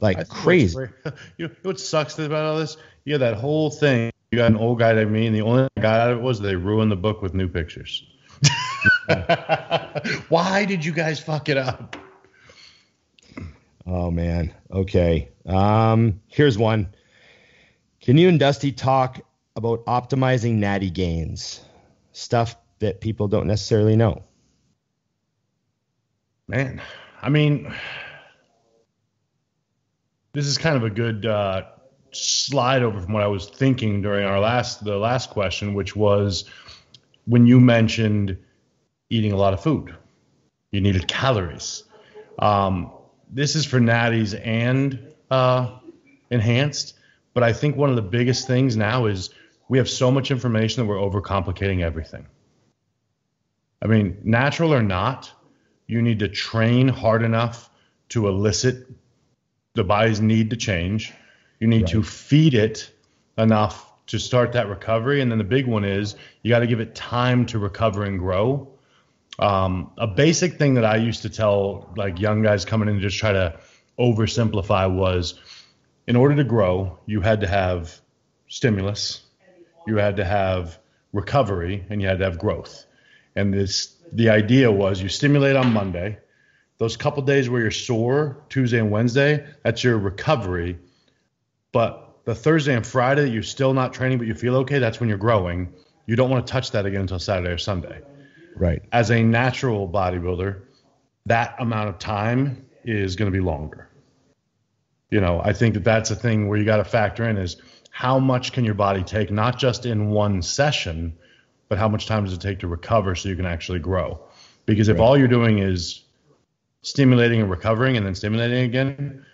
Like crazy.
You know what sucks about all this? You had that whole thing. You got an old guy like me, and the only thing I got out of it was they ruined the book with new pictures. Why did you guys fuck it up?
Oh man. Okay. Um, here's one. Can you and Dusty talk about optimizing natty gains? Stuff that people don't necessarily know.
Man, I mean, this is kind of a good uh, slide over from what I was thinking during our last the last question, which was when you mentioned eating a lot of food, you needed calories. Um, this is for natties and uh, enhanced, but I think one of the biggest things now is we have so much information that we're overcomplicating everything. I mean, natural or not, you need to train hard enough to elicit the body's need to change. You need right. to feed it enough to start that recovery. And then the big one is you got to give it time to recover and grow. Um, a basic thing that I used to tell like young guys coming in to just try to oversimplify was in order to grow, you had to have stimulus, you had to have recovery, and you had to have growth. And this the idea was you stimulate on Monday. Those couple days where you're sore, Tuesday and Wednesday, that's your recovery. But the Thursday and Friday that you're still not training, but you feel okay, that's when you're growing. You don't want to touch that again until Saturday or Sunday.
Right.
As a natural bodybuilder, that amount of time is going to be longer. You know, I think that that's a thing where you got to factor in is how much can your body take, not just in one session, but how much time does it take to recover so you can actually grow? Because if right. all you're doing is stimulating and recovering and then stimulating again,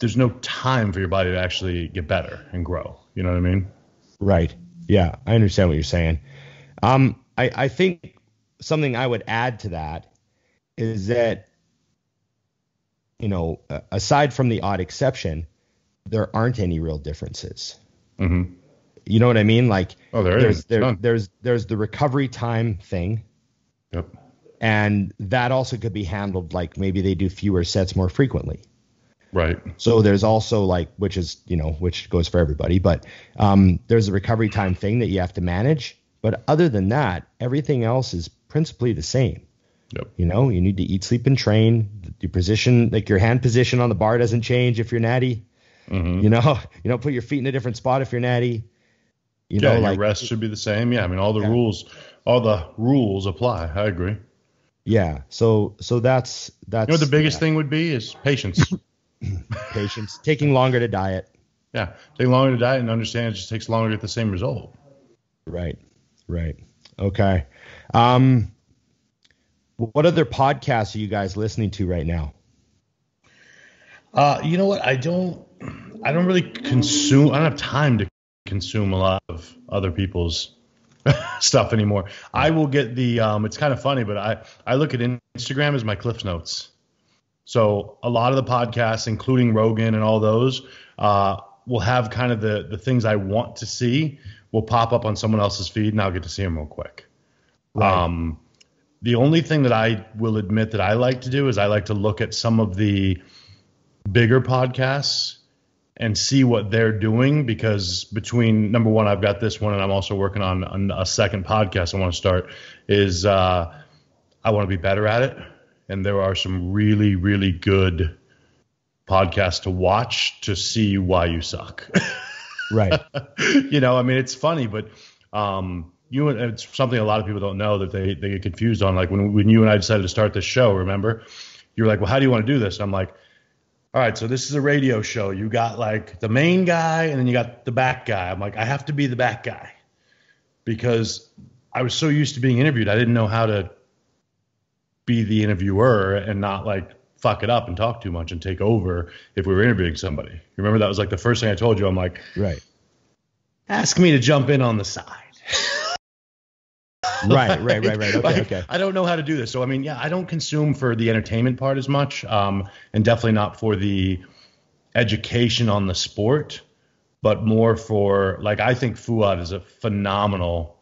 there's no time for your body to actually get better and grow. You know what I mean?
Right. Yeah, I understand what you're saying. Um, I, I think something I would add to that is that, you know, aside from the odd exception, there aren't any real differences.
Mm-hmm.
You know what I mean? Like,
oh, there
there's
is.
There, there's there's the recovery time thing.
Yep.
And that also could be handled like maybe they do fewer sets more frequently.
Right.
So there's also like, which is you know, which goes for everybody, but um, there's a recovery time thing that you have to manage. But other than that, everything else is principally the same.
Yep.
You know, you need to eat, sleep, and train. Your position, like your hand position on the bar, doesn't change if you're natty.
Mm-hmm.
You know, you don't put your feet in a different spot if you're natty.
You yeah, know, like rest should be the same. Yeah, I mean all the yeah. rules, all the rules apply. I agree.
Yeah. So so that's that's.
You know what the biggest yeah. thing would be is patience.
patience, taking longer to diet.
Yeah, taking longer to diet and understand it just takes longer to get the same result.
Right. Right. Okay. Um, what other podcasts are you guys listening to right now?
Uh, you know what? I don't. I don't really consume. I don't have time to consume a lot of other people's stuff anymore. I will get the. Um, it's kind of funny, but I I look at Instagram as my Cliff Notes. So a lot of the podcasts, including Rogan and all those, uh, will have kind of the the things I want to see will pop up on someone else's feed, and I'll get to see them real quick. Right. Um, the only thing that I will admit that I like to do is I like to look at some of the bigger podcasts and see what they're doing because between number one, I've got this one, and I'm also working on, on a second podcast I want to start. Is uh, I want to be better at it, and there are some really really good podcasts to watch to see why you suck.
right.
you know, I mean, it's funny, but um, you it's something a lot of people don't know that they they get confused on. Like when when you and I decided to start this show, remember? You're like, well, how do you want to do this? And I'm like all right, so this is a radio show. You got like the main guy and then you got the back guy. I'm like, I have to be the back guy because I was so used to being interviewed. I didn't know how to be the interviewer and not like fuck it up and talk too much and take over if we were interviewing somebody. Remember that was like the first thing I told you. I'm like,
right.
Ask me to jump in on the side
right, right, right, right. Okay, like, okay.
I don't know how to do this. So I mean, yeah, I don't consume for the entertainment part as much, um, and definitely not for the education on the sport, but more for like I think Fouad is a phenomenal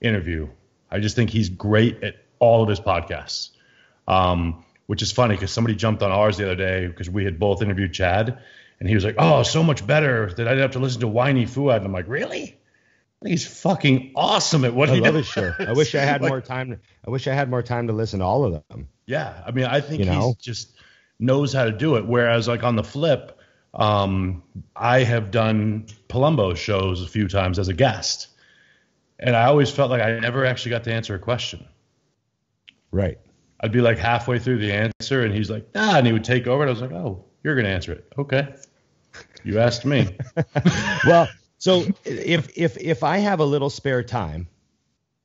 interview. I just think he's great at all of his podcasts. Um, which is funny because somebody jumped on ours the other day because we had both interviewed Chad, and he was like, "Oh, so much better that I didn't have to listen to whiny Fouad." And I'm like, "Really?" He's fucking awesome at what
I
he
love
does.
His show. I wish I had like, more time. To, I wish I had more time to listen to all of them.
Yeah, I mean, I think he know? just knows how to do it. Whereas, like on the flip, um, I have done Palumbo shows a few times as a guest, and I always felt like I never actually got to answer a question.
Right.
I'd be like halfway through the answer, and he's like, "Ah," and he would take over, and I was like, "Oh, you're gonna answer it, okay." You asked me.
well, so if if if I have a little spare time,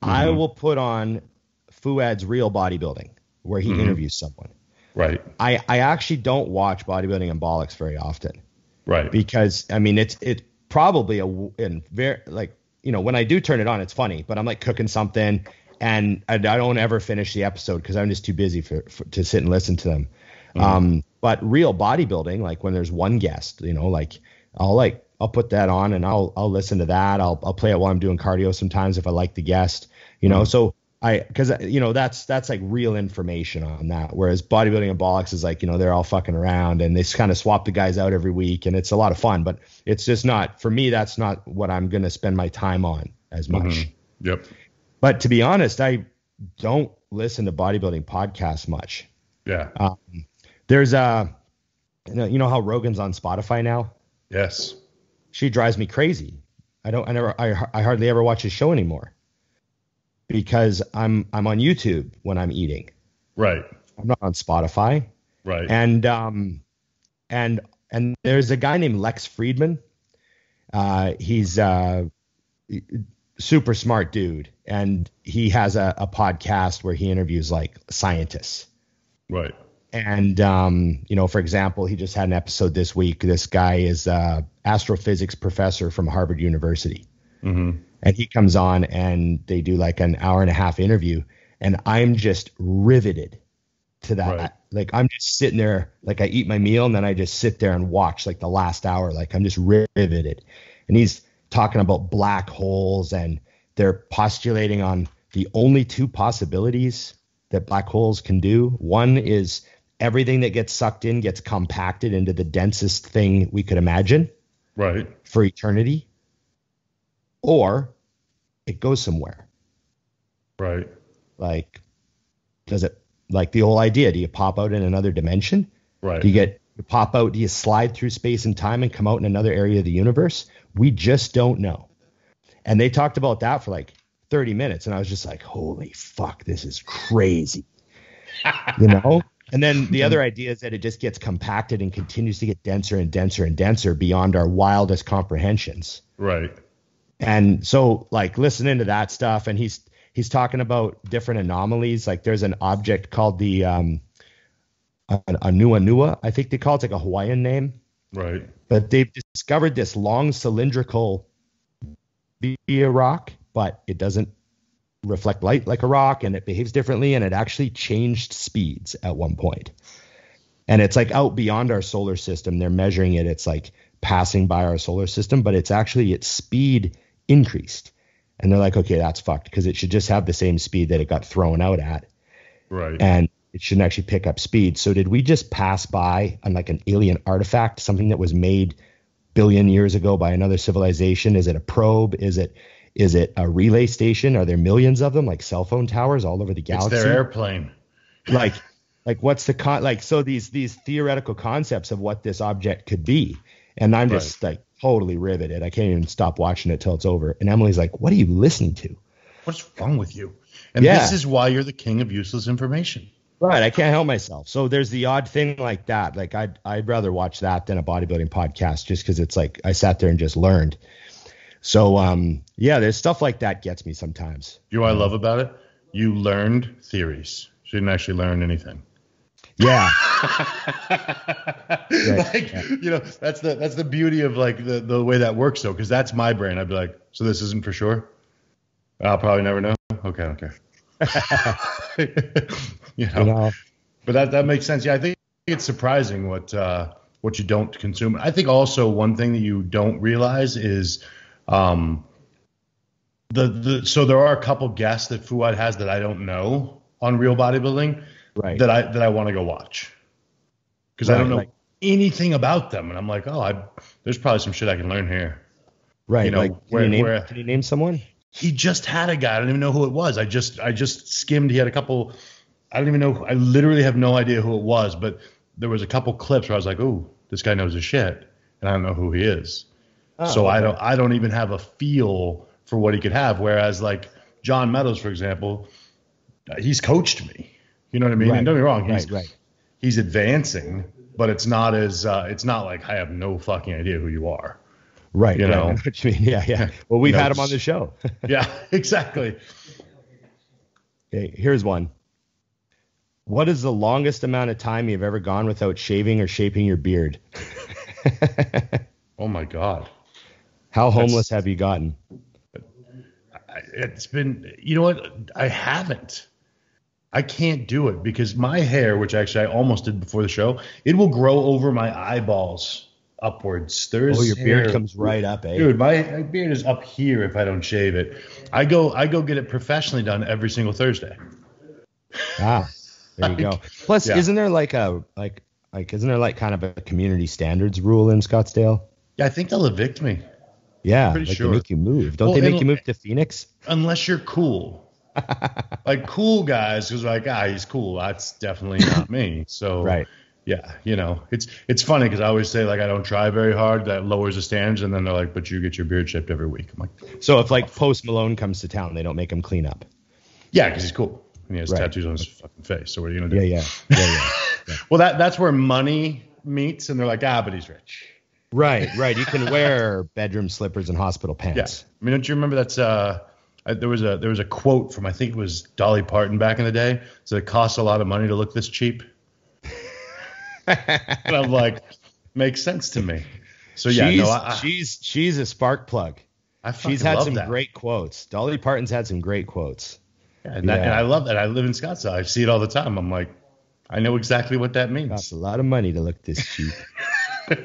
I
Mhm.
will put on Fouad's Real Bodybuilding, where he
Mhm.
interviews someone.
right.
I I actually don't watch bodybuilding and bollocks very often
Right.
because I mean it's it's probably a and very like you know when I do turn it on, it's funny, but I'm like cooking something and I, I don't ever finish the episode because I'm just too busy for, for to sit and listen to them. Um, but real bodybuilding, like when there's one guest, you know, like I'll like I'll put that on and I'll I'll listen to that. I'll I'll play it while I'm doing cardio sometimes if I like the guest, you know. So I because you know that's that's like real information on that. Whereas bodybuilding and bollocks is like you know they're all fucking around and they kind of swap the guys out every week and it's a lot of fun. But it's just not for me. That's not what I'm gonna spend my time on as much.
Mhm. Yep.
But to be honest, I don't listen to bodybuilding podcasts much.
Yeah.
Um, there's a, you know, you know how Rogan's on Spotify now.
yes.
She drives me crazy. I don't. I never. I, I hardly ever watch his show anymore because I'm I'm on YouTube when I'm eating.
Right.
I'm not on Spotify.
Right.
And um, and and there's a guy named Lex Fridman. Uh, he's uh, super smart dude, and he has a, a podcast where he interviews like scientists.
right.
And um, you know, for example, he just had an episode this week. This guy is a astrophysics professor from Harvard University,
hmm
and he comes on and they do like an hour and a half interview, and I'm just riveted to that.
Right.
Like I'm just sitting there, like I eat my meal and then I just sit there and watch like the last hour. Like I'm just riveted, and he's talking about black holes and they're postulating on the only two possibilities that black holes can do. One is everything that gets sucked in gets compacted into the densest thing we could imagine
Right.
for eternity, or it goes somewhere.
Right.
Like, does it like the whole idea? Do you pop out in another dimension?
Right.
Do you get you pop out? Do you slide through space and time and come out in another area of the universe? We just don't know. And they talked about that for like 30 minutes, and I was just like, holy fuck, this is crazy. you know? And then the other idea is that it just gets compacted and continues to get denser and denser and denser beyond our wildest comprehensions.
right.
And so like listening to that stuff and he's he's talking about different anomalies. Like there's an object called the um Anuanua, I think they call it. It's like a Hawaiian name.
Right.
But they've discovered this long cylindrical be a rock, but it doesn't reflect light like a rock and it behaves differently and it actually changed speeds at one point. And it's like out beyond our solar system. They're measuring it. It's like passing by our solar system, but it's actually its speed increased. And they're like, okay, that's fucked because it should just have the same speed that it got thrown out at
Right.
and it shouldn't actually pick up speed. So did we just pass by on like an alien artifact, something that was made billion years ago by another civilization? Is it a probe? Is it is it a relay station? Are there millions of them, like cell phone towers all over the
it's
galaxy?
their airplane.
like like what's the con like so these these theoretical concepts of what this object could be. And I'm just like totally riveted. I can't even stop watching it till it's over. And Emily's like, "What are you listening to?"
What's wrong with you? And
Yeah.
this is why you're the king of useless information.
Right, I can't help myself. So there's the odd thing like that. Like I'd I'd rather watch that than a bodybuilding podcast just because it's like I sat there and just learned. So um yeah, there's stuff like that gets me sometimes.
You know what I love about it? You learned theories. You didn't actually learn anything.
Yeah,
like you know, that's the that's the beauty of like the the way that works though, because that's my brain. I'd be like, so this isn't for sure. I'll probably never know. Okay, care. you know,
you know.
but that that makes sense. Yeah, I think it's surprising what uh, what you don't consume. I think also one thing that you don't realize is um, the the so there are a couple guests that Fouad has that I don't know on Real Bodybuilding
Right.
that I that I want to go watch because I don't know
like-
anything about them, and I'm like, oh, I there's probably some shit I can learn here.
right.
you know,
like can,
where-
you name,
where-
can you name someone?
He just had a guy. I don't even know who it was. I just I just skimmed. He had a couple. I don't even know. I literally have no idea who it was, but there was a couple clips where I was like, oh, this guy knows his shit, and I don't know who he is.
Oh,
so I don't I don't even have a feel for what he could have. Whereas like John Meadows, for example, he's coached me. You know what I mean?
Right,
And don't me wrong, he's
Right, right.
he's advancing, but it's not as uh, it's not like I have no fucking idea who you are.
Right.
You know.
I what you mean. Yeah, yeah. Well, we've
You know,
had him on the show.
Yeah, exactly.
okay, here's one. What is the longest amount of time you've ever gone without shaving or shaping your beard?
Oh my god.
How homeless have you gotten?
It's been you know what i haven't i can't do it because my hair which actually i almost did before the show it will grow over my eyeballs upwards there's
Oh, your beard
hair-
comes right up, eh?
dude my, my beard is up here if i don't shave it i go i go get it professionally done every single thursday
Ah, there you go. Plus,
Yeah.
isn't there like a like like isn't there like kind of a community standards rule in Scottsdale?
yeah i think they'll evict me
Yeah,
Pretty
like
sure.
they make you move. Don't
Well,
they make you move to Phoenix?
unless you're cool like cool guys who's like ah he's cool that's definitely not me so
Right.
yeah, you know, it's it's funny because I always say like I don't try very hard. That lowers the standards, and then they're like, "But you get your beard shaped every week." I'm like,
So if like Post Malone comes to town, they don't make him clean up.
"Yeah, because he's cool and he has
Right.
tattoos on his fucking face. So what are you gonna do?"
Yeah, yeah, yeah, yeah.
Well, that that's where money meets, and they're like, "Ah, but he's rich."
right, right. You can wear bedroom slippers and hospital pants. Yeah.
I mean, don't you remember that's uh, I, there was a there was a quote from I think it was Dolly Parton back in the day. So it costs a lot of money to look this cheap. and I'm like, makes sense to me. So yeah,
she's,
no, I,
she's she's a spark plug.
I
She's had some
that.
great quotes. Dolly Parton's had some great quotes.
Yeah, and, that,
Yeah.
and I love that. I live in Scottsdale. I see it all the time. I'm like, I know exactly what that means.
Costs a lot of money to look this cheap.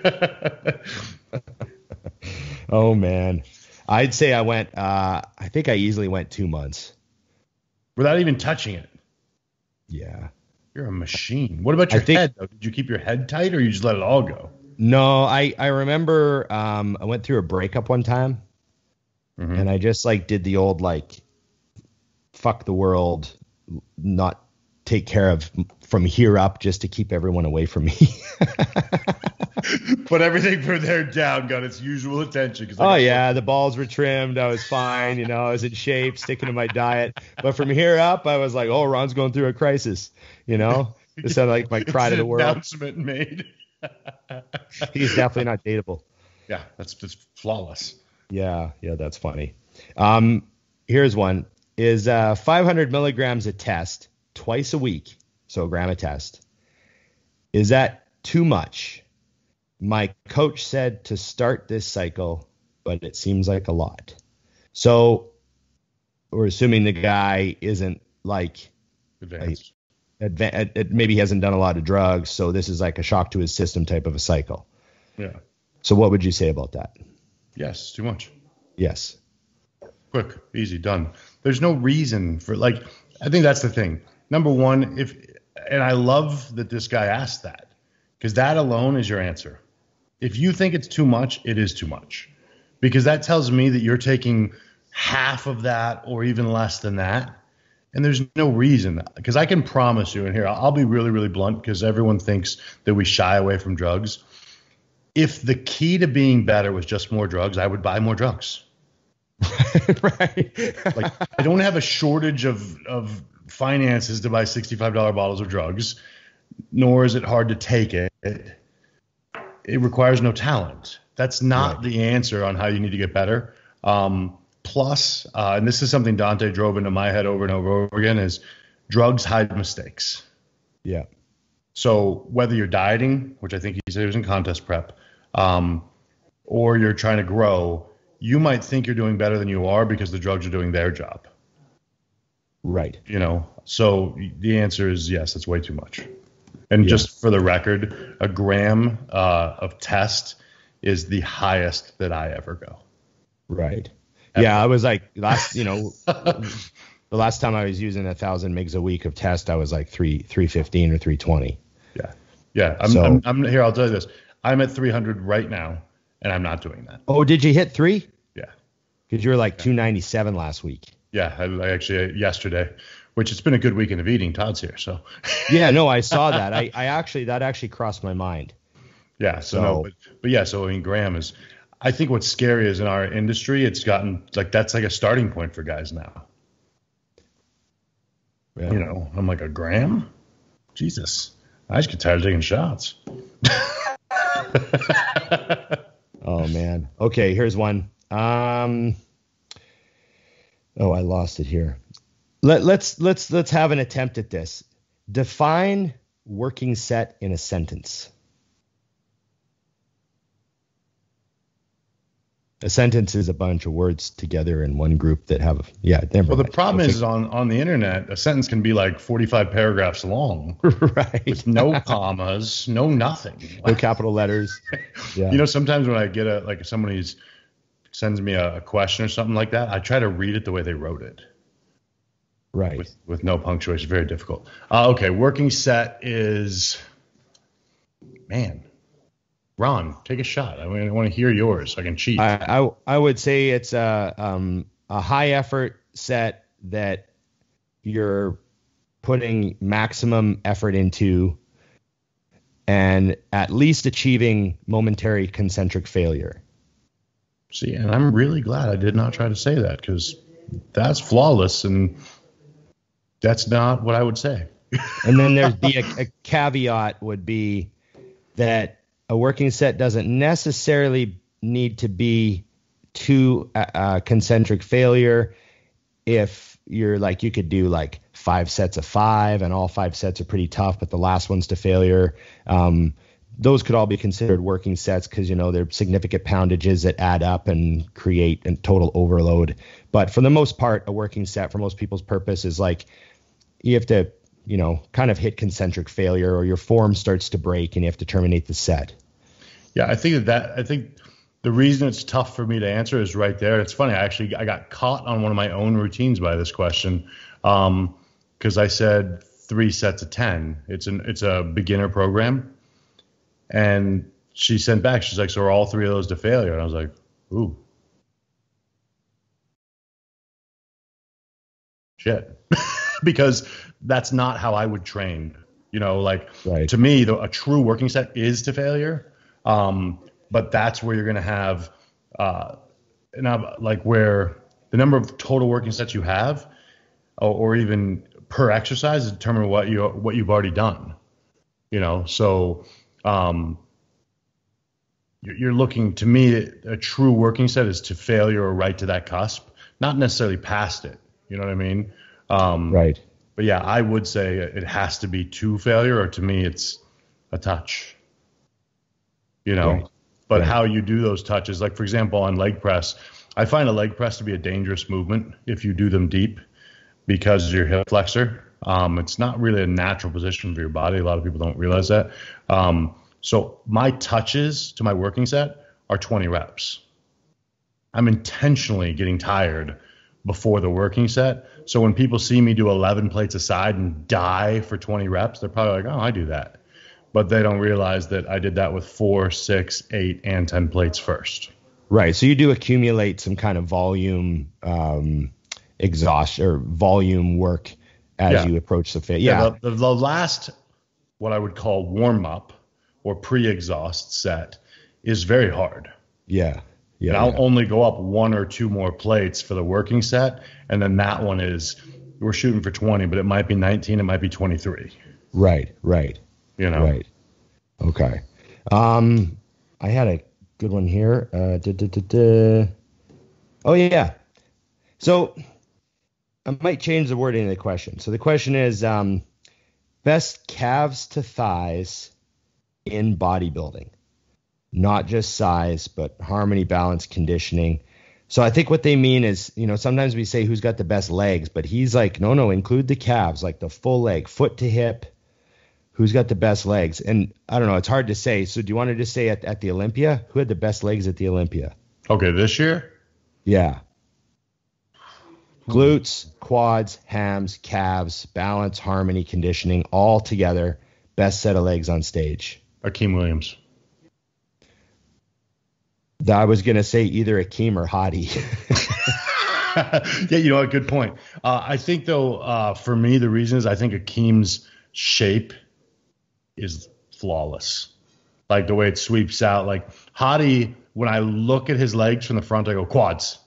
oh man, I'd say I went. Uh, I think I easily went two months.
Without even touching it.
Yeah.
You're a machine. What about your
think-
head though? Did you keep your head tight or you just let it all go?
No, I I remember um, I went through a breakup one time,
Mhm.
and I just like did the old like, fuck the world, not take care of from here up just to keep everyone away from me.
Put everything from there down got its usual attention.
Oh yeah, the balls were trimmed. I was fine. You know, I was in shape, sticking to my diet. But from here up, I was like, oh, Ron's going through a crisis. You know, it sounded like my cry to the world.
Announcement made.
He's definitely not dateable.
Yeah, that's just flawless.
Yeah, yeah, that's funny. Um, here's one: is uh, 500 milligrams a test twice a week, so a gram a test. Is that too much? My coach said to start this cycle, but it seems like a lot. So we're assuming the guy isn't like
Advanced.
adva- ad- ad- maybe he hasn't done a lot of drugs, so this is like a shock to his system type of a cycle.
Yeah.
So what would you say about that?
Yes, too much.
Yes.
Quick, easy, done. There's no reason for like. I think that's the thing. Number one, if and I love that this guy asked that because that alone is your answer. If you think it's too much, it is too much because that tells me that you're taking half of that or even less than that. And there's no reason because I can promise you, and here I'll be really, really blunt because everyone thinks that we shy away from drugs. If the key to being better was just more drugs, I would buy more drugs
right.
like I don't have a shortage of of finances to buy sixty five dollar bottles of drugs, nor is it hard to take it. It requires no talent. That's not
Right.
the answer on how you need to get better. Um, plus, uh, and this is something Dante drove into my head over and over and over again: is drugs hide mistakes.
yeah.
So whether you're dieting, which I think he said he was in contest prep, um, or you're trying to grow, you might think you're doing better than you are because the drugs are doing their job
Right.
you know so the answer is yes it's way too much and
Yeah.
just for the record a gram uh, of test is the highest that i ever go
Right. Yeah, I was like last, you know, the last time I was using a thousand megs a week of test, I was like three three fifteen or three twenty.
yeah yeah I'm,
So-
I'm, I'm here i'll tell you this i'm at 300 right now and i'm not doing that
Oh, did you hit three?
yeah
Because you were like two ninety seven last week.
yeah I, I actually uh, yesterday which it's been a good weekend of eating todd's here so
Yeah, no, I saw that. I, I actually that actually crossed my mind.
Yeah. So,
So-
no, but, but yeah. So I mean, Graham is. I think what's scary is in our industry, it's gotten like that's like a starting point for guys now.
Yeah.
You know, I'm like a gram, Jesus. I just get tired of taking shots.
oh man. Okay, here's one. Um. Oh, I lost it here. Let, let's let's let's have an attempt at this. Define working set in a sentence. A sentence is a bunch of words together in one group that have yeah. Never
Well, the problem is on on the internet, a sentence can be like 45 paragraphs long
right.
with no commas, no nothing.
no capital letters. Yeah.
You know, sometimes when I get a like somebody's sends me a, a question or something like that, I try to read it the way they wrote it
right.
with with no punctuation. Very difficult. Uh, okay, working set is man. Ron, take a shot. I, mean, I want to hear yours. so I can cheat.
I, I I would say it's a um a high effort set that you're putting maximum effort into and at least achieving momentary concentric failure.
See, and I'm really glad I did not try to say that because that's flawless, and that's not what I would say.
And then there'd be a, a caveat would be that a working set doesn't necessarily need to be to uh, uh, concentric failure. If you're like you could do like five sets of five and all five sets are pretty tough but the last one's to failure um, those could all be considered working sets because you know they're significant poundages that add up and create a total overload. But for the most part a working set for most people's purpose is like you have to you know kind of hit concentric failure or your form starts to break and you have to terminate the set
Yeah, I think that, I think the reason it's tough for me to answer is right there. It's funny. I actually I got caught on one of my own routines by this question um, because I said three sets of ten. It's an it's a beginner program, and she sent back. She's like, "So are all three of those to failure?" And I was like, "Ooh, shit," because that's not how I would train. You know, like
Right.
to me, the, a true working set is to failure. Um, but that's where you're going to have, uh, and I'm, like where the number of total working sets you have, or, or even per exercise, is determine what you what you've already done. You know, so um, you're you're looking to me a true working set is to failure or right to that cusp, not necessarily past it. You know what I mean? Um,
right
but yeah, I would say it has to be to failure, or to me, it's a touch. You know,
Right.
but
Right.
how you do those touches, like for example, on leg press, I find a leg press to be a dangerous movement if you do them deep because of your hip flexor. Um, it's not really a natural position for your body. A lot of people don't realize that. Um, so my touches to my working set are 20 reps. I'm intentionally getting tired before the working set. So when people see me do 11 plates aside and die for 20 reps, they're probably like, oh, I do that. But they don't realize that I did that with four, six, eight, and 10 plates first.
Right. So you do accumulate some kind of volume um, exhaust or volume work as
Yeah.
you approach the fit. Yeah.
The, the, the last, what I would call warm up or pre exhaust set is very hard.
Yeah. Yeah.
and I'll
yeah.
only go up one or two more plates for the working set. And then that one is, we're shooting for 20, but it might be 19, it might be 23.
Right. Right.
You know?
Right. Okay. Um, I had a good one here. Uh, duh, duh, duh. Oh yeah. So I might change the wording of the question. So the question is um, best calves to thighs in bodybuilding, not just size, but harmony, balance, conditioning. So I think what they mean is, you know, sometimes we say who's got the best legs, but he's like, no, no, include the calves, like the full leg, foot to hip, who's got the best legs? And I don't know, it's hard to say. So do you want to just say at, at the Olympia, who had the best legs at the Olympia?
Okay, this year?
Yeah. Glutes, quads, hams, calves, balance, harmony, conditioning, all together. Best set of legs on stage.
Akim Williams.
I was gonna say either Akim or Hadi.
yeah, you know a Good point. Uh, I think though, uh, for me, the reason is I think Akim's shape is flawless. Like the way it sweeps out. Like Hadi, when I look at his legs from the front, I go quads.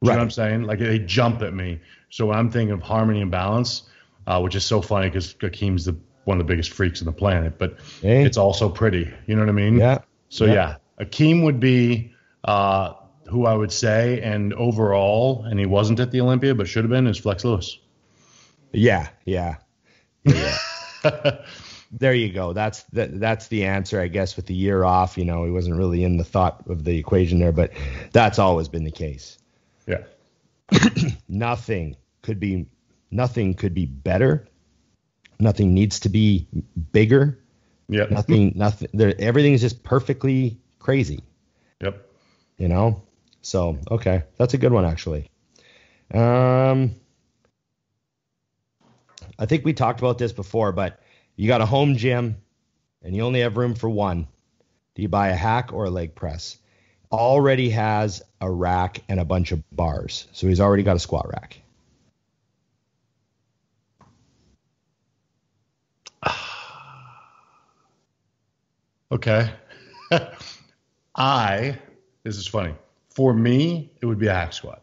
You know what I'm saying? Like they jump at me. So when I'm thinking of harmony and balance, uh, which is so funny because Akim's the one of the biggest freaks on the planet, but
Hey.
it's also pretty. You know what I mean?
Yeah.
So
Yeah.
yeah, Akim would be uh, who I would say, and overall, and he wasn't at the Olympia, but should have been, is Flex Lewis.
Yeah, yeah. Yeah. there you go. That's that, that's the answer, I guess. With the year off, you know, he wasn't really in the thought of the equation there, but that's always been the case.
Yeah.
Nothing could be nothing could be better. Nothing needs to be bigger.
Yeah.
Nothing. Nothing. There, everything is just perfectly crazy.
Yep.
You know. So okay, that's a good one actually. Um, I think we talked about this before, but you got a home gym and you only have room for one. Do you buy a hack or a leg press? Already has a rack and a bunch of bars, so he's already got a squat rack.
Okay. I this is funny. For me, it would be a hack squat.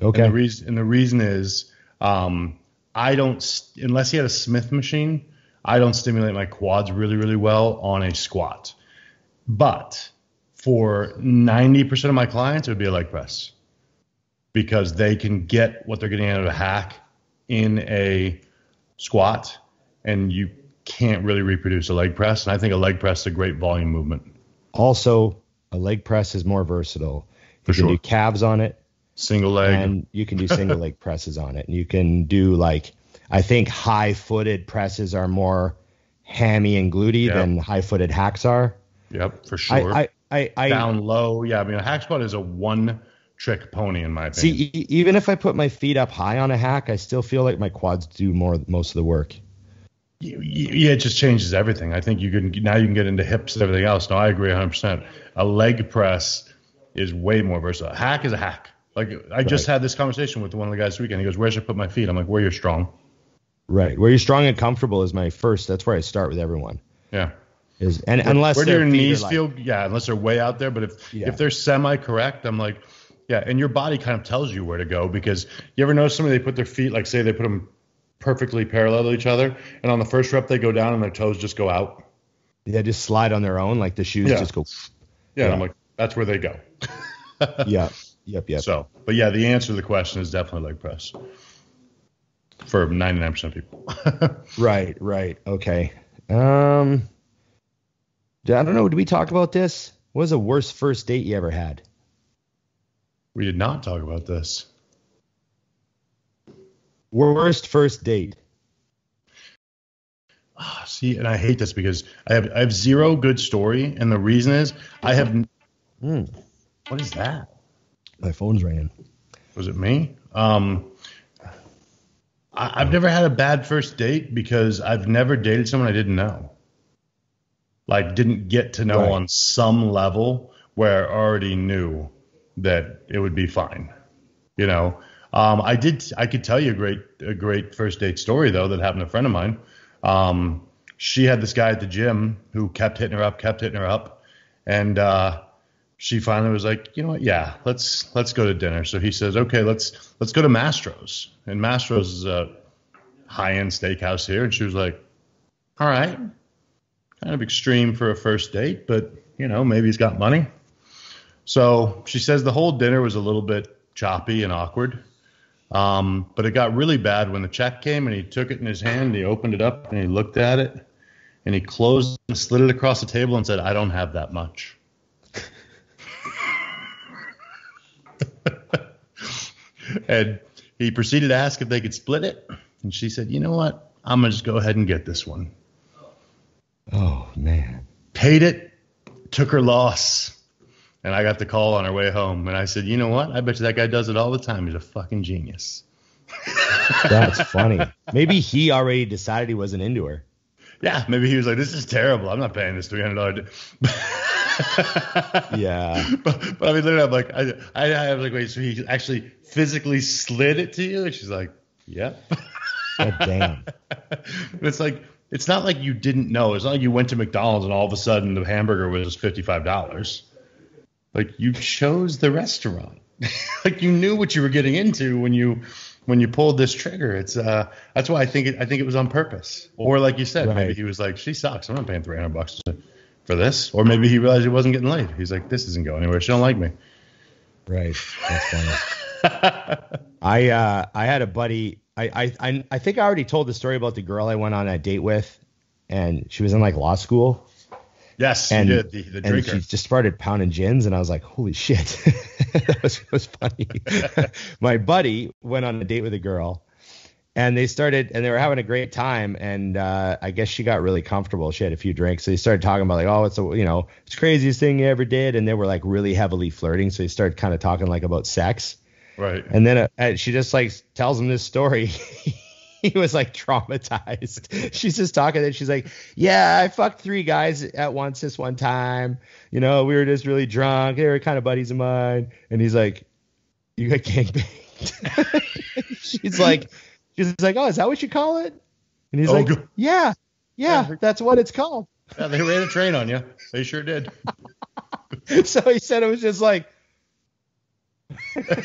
Okay.
And the reason and the reason is um, I don't unless he had a Smith machine, I don't stimulate my quads really really well on a squat. But for 90% of my clients, it would be a leg press because they can get what they're getting out of a hack in a squat, and you can't really reproduce a leg press. And I think a leg press is a great volume movement.
Also, a leg press is more versatile.
For
you can
sure.
do calves on it,
Single leg.
and you can do single leg presses on it. And you can do like I think high footed presses are more hammy and glutey
Yeah.
than high footed hacks are.
yep, for sure.
I, I, I, I
Down low. Yeah, I mean, a hack squat is a one trick pony, in my
see
opinion.
e- even if I put my feet up high on a hack, I still feel like my quads do more most of the work.
Yeah, it just changes everything. I think you can now you can get into hips and everything else. No, I agree 100%. A leg press is way more versatile. A hack is a hack. Like I just had this conversation with one of the guys this weekend. He goes, "Where should I put my feet?" I'm like, "Where you're strong."
Right. Where you're strong and comfortable is my first. That's where I start with everyone.
Yeah.
Is and unless
Where do your knees
like-
feel? Yeah, unless they're way out there. But if
Yeah.
if they're semi correct, I'm like, yeah. And your body kind of tells you where to go because you ever notice somebody they put their feet like say they put them perfectly parallel to each other, and on the first rep they go down and their toes just go out.
they just slide on their own, like the shoes
Yeah.
just go.
Yeah,
Yeah.
I'm like, that's where they go.
yeah. Yep. Yep.
So, but yeah, the answer to the question is definitely leg press for 99% of people.
Right, right. Okay. Um I don't know, did we talk about this? What was the worst first date you ever had?
we did not talk about this.
Worst first date.
Ah, see, and I hate this because I have I have zero good story, and the reason is I have.
Hmm.
What is that?
My phone's ringing.
Was it me? Um, I, I've never had a bad first date because I've never dated someone I didn't know. Like, didn't get to know
Right.
on some level where I already knew that it would be fine. You know, um, I did. I could tell you a great, a great first date story though that happened to a friend of mine. Um, she had this guy at the gym who kept hitting her up, kept hitting her up, and uh, she finally was like, you know what? Yeah, let's let's go to dinner. So he says, okay, let's let's go to Mastro's. And Mastro's is a high-end steakhouse here. And she was like, all right, kind of extreme for a first date, but you know, maybe he's got money. So she says the whole dinner was a little bit choppy and awkward. Um, but it got really bad when the check came and he took it in his hand, and he opened it up and he looked at it and he closed and slid it across the table and said, I don't have that much. and he proceeded to ask if they could split it. And she said, You know what? I'm going to just go ahead and get this one.
Oh man.
Paid it, took her loss. And I got the call on her way home. And I said, You know what? I bet you that guy does it all the time. He's a fucking genius.
That's funny. Maybe he already decided he wasn't into her.
Yeah, maybe he was like, This is terrible. I'm not paying this $300.
Yeah.
but, but I mean, literally, I'm like, I, I, I was like, wait, so he actually physically slid it to you? And she's like, yep.
God damn.
But it's like, it's not like you didn't know. It's not like you went to McDonald's and all of a sudden the hamburger was $55. Like, you chose the restaurant. like, you knew what you were getting into when you when you pulled this trigger, it's uh that's why I think it I think it was on purpose. Or like you said,
Right.
maybe he was like, she sucks. I'm not paying 300 bucks for this. Or maybe he realized he wasn't getting laid. He's like, this isn't going anywhere. She don't like me.
Right. That's funny. I uh I had a buddy. I, I I I think I already told the story about the girl I went on a date with, and she was in like law school,
Yes,
and
you did the, the
and
drinker.
she just started pounding gins, and I was like, holy shit, that was, was funny. My buddy went on a date with a girl, and they started, and they were having a great time, and uh, I guess she got really comfortable. She had a few drinks, so they started talking about like, oh, it's a, you know, it's the craziest thing you ever did, and they were like really heavily flirting, so they started kind of talking like about sex.
Right.
And then uh, uh, she just like tells him this story. he was like traumatized. She's just talking and she's like, "Yeah, I fucked three guys at once this one time. You know, we were just really drunk. They were kind of buddies of mine." And he's like, "You got gangbanged." she's like, she's like, "Oh, is that what you call it?" And he's
Oh,
like,
good.
"Yeah, yeah,
Yeah.
that's what it's called."
Yeah, they ran a train on you. They sure did.
so he said it was just like.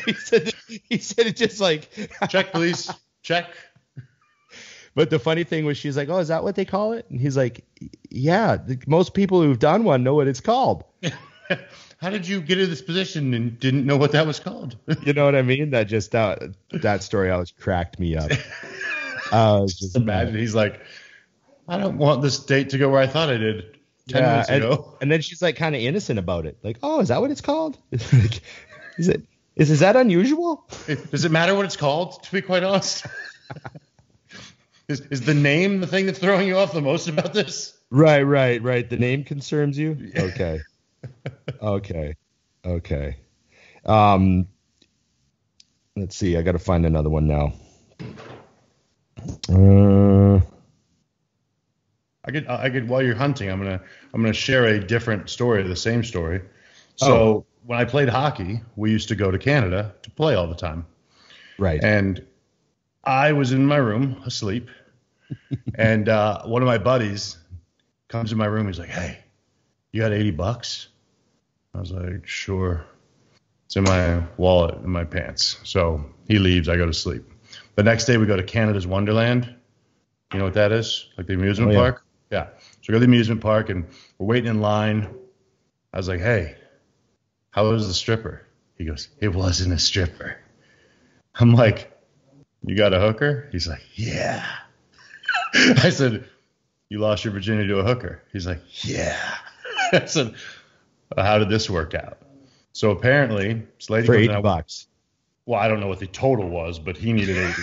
he said he said it just like
Check, please. Check.
But the funny thing was, she's like, "Oh, is that what they call it?" And he's like, "Yeah, the, most people who've done one know what it's called."
How did you get in this position and didn't know what that was called?
You know what I mean? That just that that story always cracked me up. Uh, it's just
Imagine he's like, I don't want this date to go where I thought I did ten
Yeah,
minutes
and,
ago.
and then she's like kind of innocent about it, like, "Oh, is that what it's called?" like, is it is is that unusual?
Does it matter what it's called? To be quite honest, is is the name the thing that's throwing you off the most about this?
Right, right, right. The name concerns you. Okay, okay, okay. Um, let's see. I got to find another one now. Uh,
I could I could while you're hunting, I'm gonna I'm gonna share a different story, the same story. So when I played hockey, we used to go to Canada to play all the time.
right.
and I was in my room asleep, and uh, one of my buddies comes in my room. He's like, "Hey, you got eighty bucks?" I was like, "Sure." It's in my wallet in my pants. So he leaves. I go to sleep. The next day we go to Canada's Wonderland. You know what that is? Like the amusement
Oh, yeah.
park. Yeah. So we go to the amusement park and we're waiting in line. I was like, "Hey, how was the stripper?" He goes, "It wasn't a stripper." I'm like, you got a hooker? He's like, yeah. I said, you lost your virginity to a hooker? He's like, yeah. I said, well, how did this work out? So apparently, this lady
For
comes
eighty bucks.
well, I don't know what the total was, but he needed 80.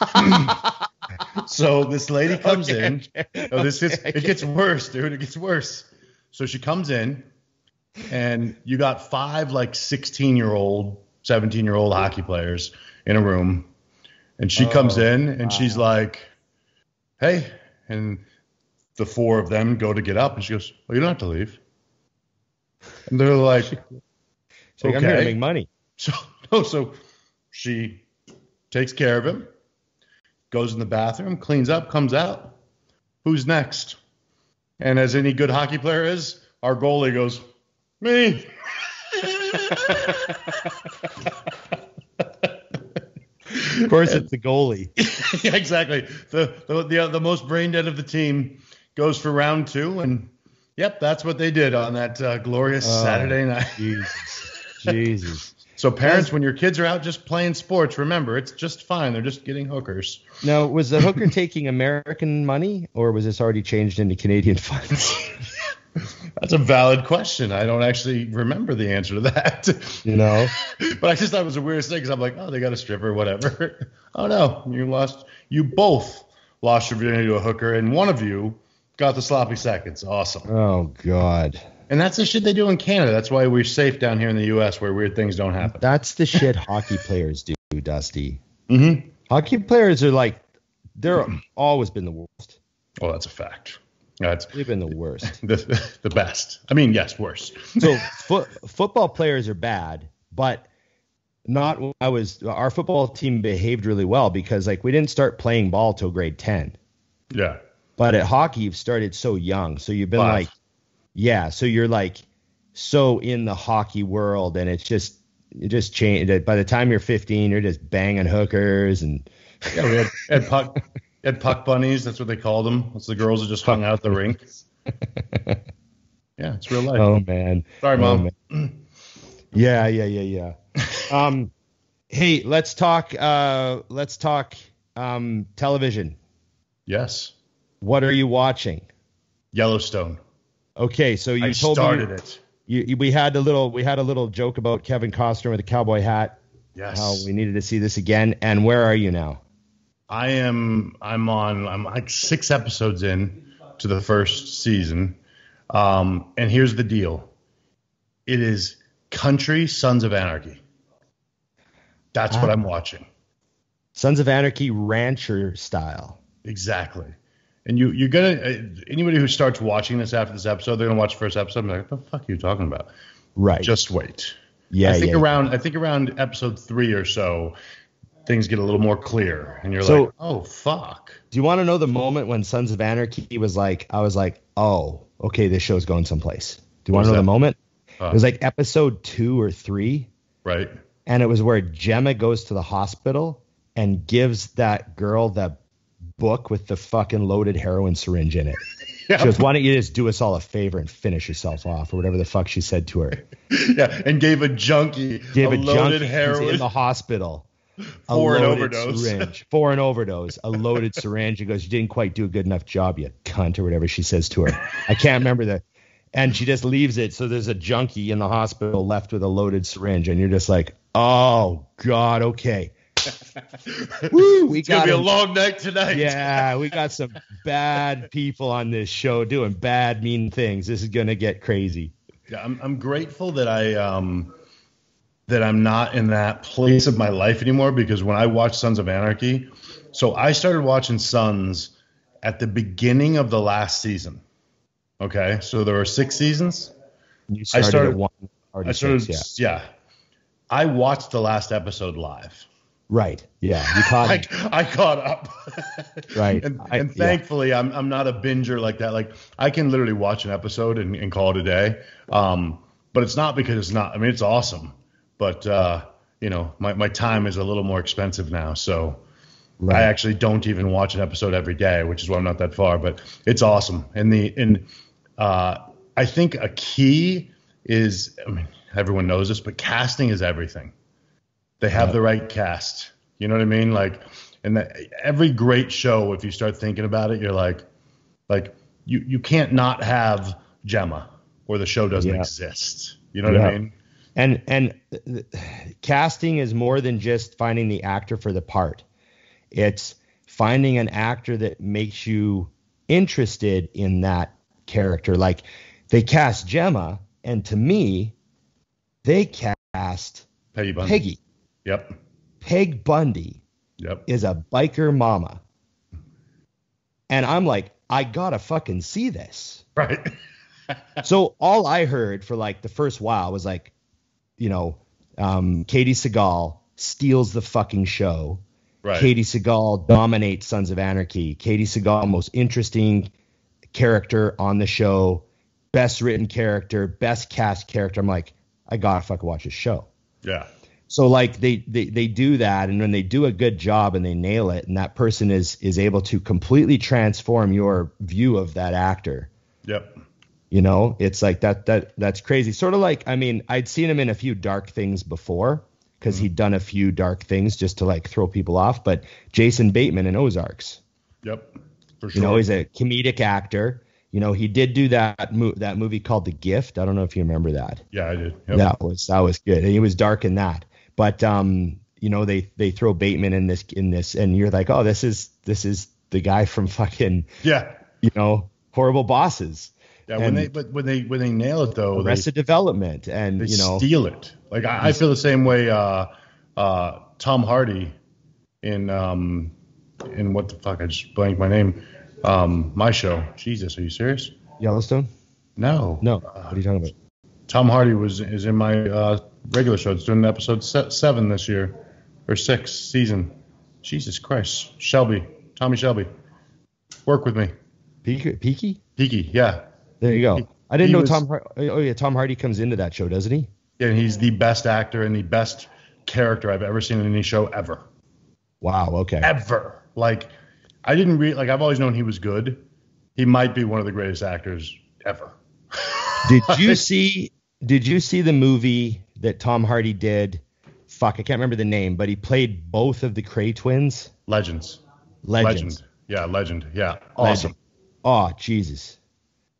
so this lady comes
Okay,
in.
okay,
Oh, this is,
okay.
it gets worse, dude. It gets worse. So she comes in, and you got five like 16 year old, 17 year old hockey players in a room, and she comes
Oh,
in and she's like, "Hey," and the four of them go to get up, and she goes, "Well, you don't have to leave." And they're like,
She's like, I'm here to
Okay.
make money.
so no, so she takes care of him, goes in the bathroom, cleans up, comes out. Who's next? And as any good hockey player is, our goalie goes, me.
Of course, it's the goalie.
yeah, exactly. The, the the the most brain dead of the team goes for round two, and yep, that's what they did on that uh, glorious
Oh.
Saturday night.
Jesus, Jesus.
So parents, when your kids are out just playing sports, remember it's just fine. They're just getting hookers.
Now, was the hooker taking American money, or was this already changed into Canadian funds?
That's a valid question. I don't actually remember the answer to that.
You know,
but I just thought it was the weirdest thing because I'm like, oh, they got a stripper, whatever. oh no, you lost. You both lost your virginity to a hooker, and one of you got the sloppy seconds. Awesome.
oh god,
And that's the shit they do in Canada. That's why we're safe down here in the U.S. where weird things don't happen.
that's the shit hockey players do, Dusty.
Mm-hmm.
Hockey players are like, they're always been the worst.
Oh, that's a fact. That's
They've been the worst.
the the best. I mean, yes, worse.
So fo- football players are bad, but not I was. Our football team behaved really well because like we didn't start playing ball till grade ten.
Yeah.
But at hockey, you've started so young, so you've been
Five.
like, yeah, so you're like so in the hockey world, and it's just you just changed By the time you're 15, you're just banging hookers and
Yeah, we had, had puck had puck bunnies. That's what they called them. That's the girls that just hung out at the rink. Yeah, it's real life.
oh man.
Sorry,
Oh,
mom.
man. Yeah, yeah, yeah, yeah. um, hey, let's talk. Uh, let's talk um, television.
Yes,
What are you watching?
Yellowstone.
Okay, so you
I
told
started
me
it.
you, you, we had a little we had a little joke about Kevin Costner with a cowboy hat.
Yes.
How we needed to see this again. And where are you now?
I am. I'm on. I'm like six episodes in to the first season. Um, and here's the deal. It is Country Sons of Anarchy. That's what
Ah.
I'm watching.
Sons of Anarchy rancher style.
Exactly. And you, you're gonna uh, anybody who starts watching this after this episode, they're gonna watch the first episode. and be like, what the fuck are you talking about?
Right.
Just wait.
yeah,
I think
yeah.
around I think around episode three or so, things get a little more clear, and you're
So-
like, oh fuck.
Do you want to know the moment when Sons of Anarchy was like, I was like, oh, okay, this show's going someplace. Do you want to know the moment?
Uh,
It was like episode two or three,
right.
and it was where Gemma goes to the hospital and gives that girl the book with the fucking loaded heroin syringe in it.
Yeah.
She goes, why don't you just do us all a favor and finish yourself off, or whatever the fuck she said to her.
yeah, and gave a junkie
Gave
a
a
loaded
junkie
heroin
in the hospital. a
for an overdose.
Syringe, for an overdose, a loaded syringe. He goes, "You didn't quite do a good enough job, you cunt," or whatever she says to her. I can't remember the. And she just leaves it. So there's a junkie in the hospital left with a loaded syringe, and you're just like, "Oh God, okay." Woo, we
It's gonna
got
be a
him.
long night tonight.
Yeah, we got some bad people on this show doing bad, mean things. This is gonna get crazy.
Yeah, I'm, I'm grateful that I um that I'm not in that place of my life anymore because when I watched Sons of Anarchy, so I started watching Sons at the beginning of the last season. Okay, so there were six seasons.
You started,
started-
at one.
I started,
six,
yeah. I watched the last episode live.
right, yeah. You caught
I. I caught up.
Right.
And,
I-
and
yeah.
thankfully, I'm I'm not a binger like that. Like I can literally watch an episode and, and call it a day. Um, but it's not because it's not. I mean, it's awesome. But uh, you know, my my time is a little more expensive now, so.
Right.
I actually don't even watch an episode every day, which is why I'm not that far. But it's awesome, and the and uh, I think a key is I mean everyone knows this, but casting is everything. They have
Yeah.
the right cast. You know what I mean? Like, and that, every great show, if you start thinking about it, you're like, like you you can't not have Gemma, or the show doesn't
Yeah.
exist. You know what I mean?
And and casting is more than just finding the actor for the part it's finding an actor that makes you interested in that character like they cast gemma and to me they cast
Peggy Bundy.
peggy
Yep.
peg bundy
Yep.
is a biker mama and i'm like i gotta fucking see this
Right.
so all I heard for like the first while was like, you know, um, Katey Sagal steals the fucking show.
Right.
Katey Sagal dominates Sons of Anarchy. Katey Sagal, most interesting character on the show, best written character, best cast character. I'm like, I gotta fucking watch this show.
Yeah.
So like they, they they do that, and when they do a good job and they nail it, and that person is is able to completely transform your view of that actor.
Yep.
You know, it's like that that that's crazy. Sort of like I mean, I'd seen him in a few dark things before because he'd done a few dark things just to like throw people off. But Jason Bateman in Ozarks,
Yep. For sure.
you know, he's a comedic actor. You know, he did do that mo- that movie called The Gift. I don't know if you remember that.
yeah, I did. Yep.
That was that was good. And he was dark in that. But um, you know, they they throw Bateman in this in this, and you're like, oh, this is this is the guy from fucking
Yeah.
you know horrible bosses.
Yeah. When
And-
they but when they when they nail it though, they,
Arrested Development, and
they
you know,
steal it. Like I, I feel the same way. Uh, uh, Tom Hardy in um, in what the fuck? I just blanked my name. Um, my show. Jesus, are you serious?
Yellowstone.
No.
No, what are you talking about?
Tom Hardy was is in my uh, regular show. It's doing episode seven this year or six season. Jesus Christ, Shelby, Tommy Shelby, work with me.
Peaky? Peaky?
Peaky, yeah,
There you go. I didn't
he
know
was-
Tom. Har- oh yeah, Tom Hardy comes into that show, doesn't he?
and he's the best actor and the best character I've ever seen in any show ever.
Wow. Okay.
Ever. Like, I didn't read. Like, I've always known he was good. He might be one of the greatest actors ever.
Did you see? Did you see the movie that Tom Hardy did? Fuck, I can't remember the name, but he played both of the Kray twins.
Legends.
Legends.
Legend. Yeah, legend. Yeah. Awesome.
Legend. Oh Jesus.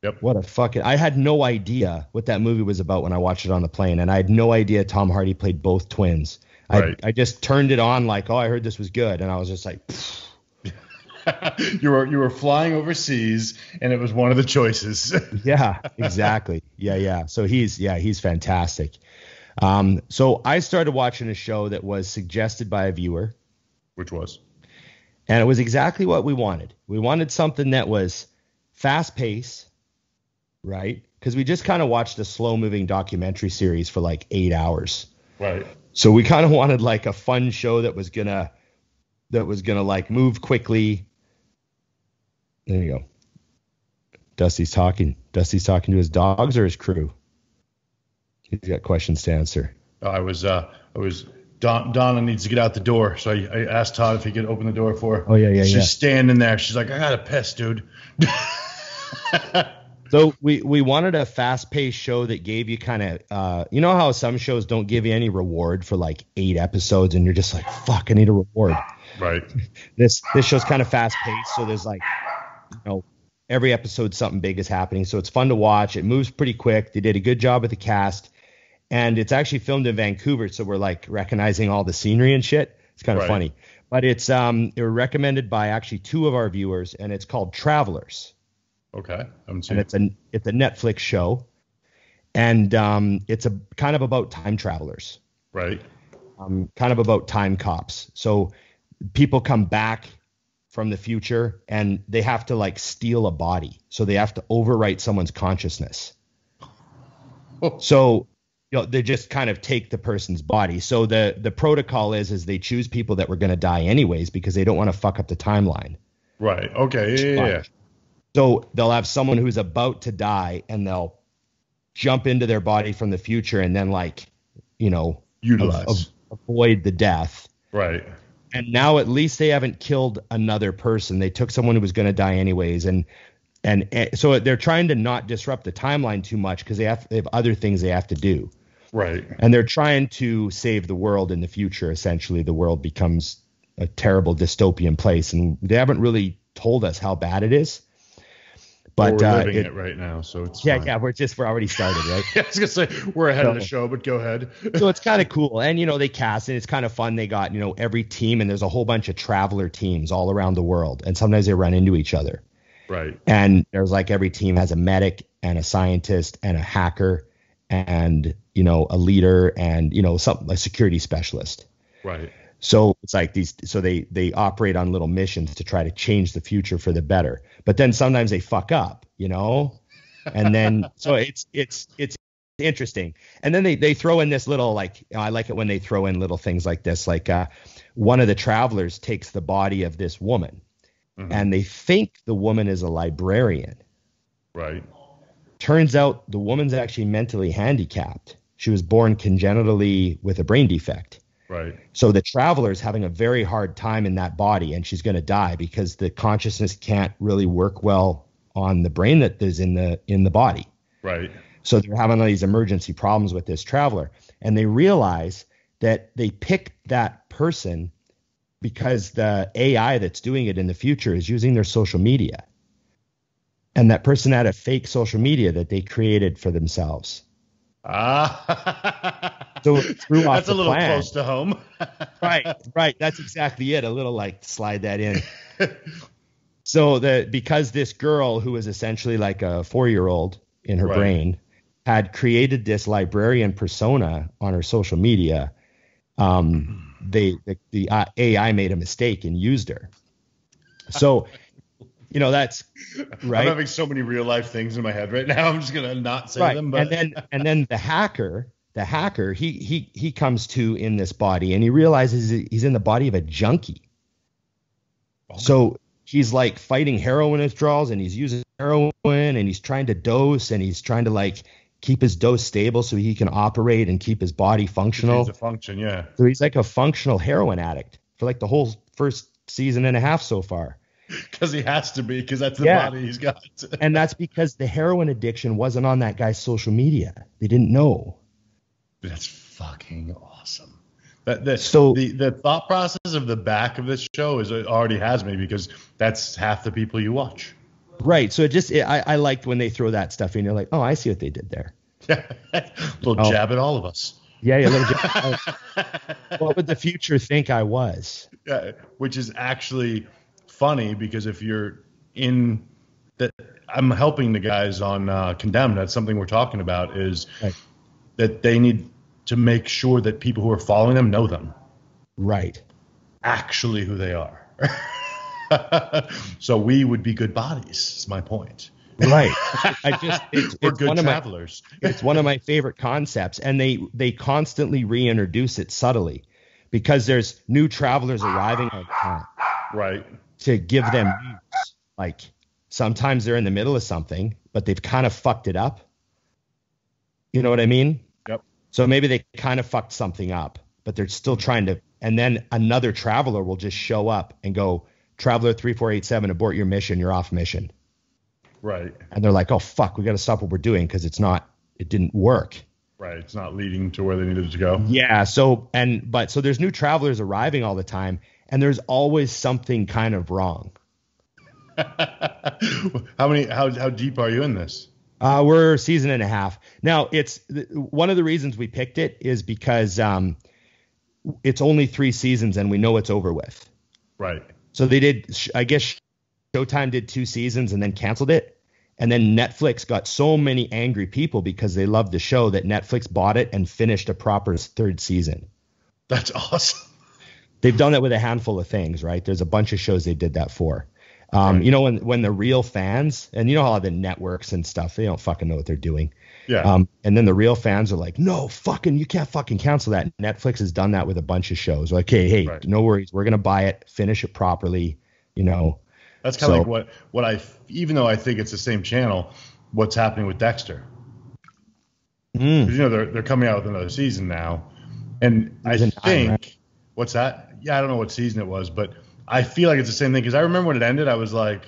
Yep.
What a fucking! I had no idea what that movie was about when I watched it on the plane, and I had no idea Tom Hardy played both twins.
Right.
I I just turned it on like, oh, I heard this was good, and I was just like,
you were you were flying overseas, and it was one of the choices.
yeah, exactly. yeah, yeah. So he's yeah, he's fantastic. Um, so I started watching a show that was suggested by a viewer,
Which was
and it was exactly what we wanted. We wanted something that was fast paced, right? Because we just kind of watched a slow moving documentary series for like eight hours.
right.
So we kind of wanted like a fun show that was gonna that was gonna like move quickly. There you go. Dusty's talking. Dusty's talking to his dogs or his crew. He's got questions to answer.
I was uh I was Don, Donna needs to get out the door, so I, I asked Todd if he could open the door for her.
Oh, yeah, yeah,
She's
yeah.
standing there. She's like, I got a piss, dude.
So we we wanted a fast paced show that gave you kind of uh you know how some shows don't give you any reward for like eight episodes and you're just like fuck I need a reward.
right.
this this show's kind of fast paced, so there's like, you know, every episode something big is happening, so it's fun to watch. It moves pretty quick. They did a good job with the cast, and it's actually filmed in Vancouver, so we're like recognizing all the scenery and shit. It's kind of
Right.
funny, but it's um it was recommended by actually two of our viewers, and it's called Travelers,
Okay. I haven't
and it's a it's a Netflix show, and um it's a kind of about time travelers
Right.
um, kind of about time cops. So people come back from the future and they have to like steal a body. So they have to overwrite someone's consciousness.
Oh.
So you know, they just kind of take the person's body. So the the protocol is is they choose people that were going to die anyways because they don't want to fuck up the timeline.
Right. Okay. Yeah. Yeah. yeah.
So they'll have someone who's about to die and they'll jump into their body from the future and then like, you know,
Utilize.
av- avoid the death.
right.
and now at least they haven't killed another person. They took someone who was going to die anyways, and and eh, so they're trying to not disrupt the timeline too much because they have they have other things they have to do,
Right.
and they're trying to save the world in the future. Essentially, the world becomes a terrible dystopian place, and they haven't really told us how bad it is. But
we're
uh,
living it,
it-
right now, so it's
yeah,
fine.
yeah, we're just we're already started, right?
yeah, I was gonna say we're ahead of the show, but go ahead.
so it's kind of cool and you know they cast and it's kind of fun they got you know every team and there's a whole bunch of traveler teams all around the world and sometimes they run into each other
right.
and there's like every team has a medic and a scientist and a hacker and you know a leader and you know some a security specialist
Right.
So it's like these so they they operate on little missions to try to change the future for the better. But then sometimes they fuck up you know? And then so it's it's it's interesting. And then they they throw in this little like i like it when they throw in little things like this like uh one of the travelers takes the body of this woman
Mhm.
and they think the woman is a librarian.
Right.
turns out the woman's actually mentally handicapped. She was born congenitally with a brain defect
Right.
so the traveler is having a very hard time in that body and she's going to die because the consciousness can't really work well on the brain that is in the in the body.
Right.
So they're having all these emergency problems with this traveler and they realize that they picked that person because the AI that's doing it in the future is using their social media. And that person had a fake social media that they created for themselves.
Ah.
So threw off
that's a little
plan.
close to home.
right, right. That's exactly it. A little like slide that in. so that because this girl who was essentially like a four year old in her
Right.
brain had created this librarian persona on her social media, um, they the, the uh, AI made a mistake and used her. So, you know that's right.
I'm having so many real life things in my head right now. I'm just gonna not say
right.
them. But
and then and then the hacker, the hacker, he he he comes to in this body and he realizes he's in the body of a junkie. Oh, so he's like fighting heroin withdrawals and he's using heroin and he's trying to dose and he's trying to like keep his dose stable so he can operate and keep his body functional.
To function, yeah.
So he's like a functional heroin addict for like the whole first season and a half so far.
Because he has to be, because that's the
Yeah.
body he's got.
And that's because the heroin addiction wasn't on that guy's social media. They didn't know.
That's fucking awesome. That the,
So-
the the thought process of the back of this show is it already has me because that's half the people you watch.
Right. So it just, it, I, I liked when they throw that stuff in. You're like, oh, I see what they did there.
little
Oh.
jab at all of us.
Yeah, yeah. Little bit- what would the future think I was?
Yeah, which is actually funny because if you're in that, I'm helping the guys on uh, Condemned. That's something we're talking about is
Right.
that they need to make sure that people who are following them know them,
Right.
actually who they are. so we would be good bodies. Is my point.
Right. I just, it's,
We're
it's
good
one of my,
travelers.
it's one of my favorite concepts and they they constantly reintroduce it subtly because there's new travelers arriving all the time
right.
To give them ah. news like sometimes they're in the middle of something but they've kind of fucked it up you know what i mean
Yep.
so maybe they kind of fucked something up but they're still trying to and then another traveler will just show up and go traveler 3487 abort your mission you're off mission
Right.
and they're like oh fuck we got to stop what we're doing because it's not it didn't work
Right. It's not leading to where they needed to go.
Yeah. So and but so there's new travelers arriving all the time, and there's always something kind of wrong.
how many? How how deep are you in this?
Uh, we're season and a half now. It's th- one of the reasons we picked it is because um, it's only three seasons and we know it's over with.
Right.
So they did. sh- I guess Showtime did two seasons and then canceled it. And then Netflix got so many angry people because they loved the show that Netflix bought it and finished a proper third season.
That's awesome.
They've done that with a handful of things, right? There's a bunch of shows they did that for. Um, You know, when when the real fans, and you know how the networks and stuff, they don't fucking know what they're doing.
Yeah.
Um, and then the real fans are like, no, fucking, you can't fucking cancel that. Netflix has done that with a bunch of shows. Like, hey, hey,
Right.
no worries, we're gonna buy it, finish it properly. You know,
That's kind of
So-
like what what I even though I think it's the same channel, what's happening with Dexter?
Mm.
you know they're they're coming out with another season now, and I think
right?
What's that? Yeah, I don't know what season it was, but I feel like it's the same thing because I remember when it ended, I was like,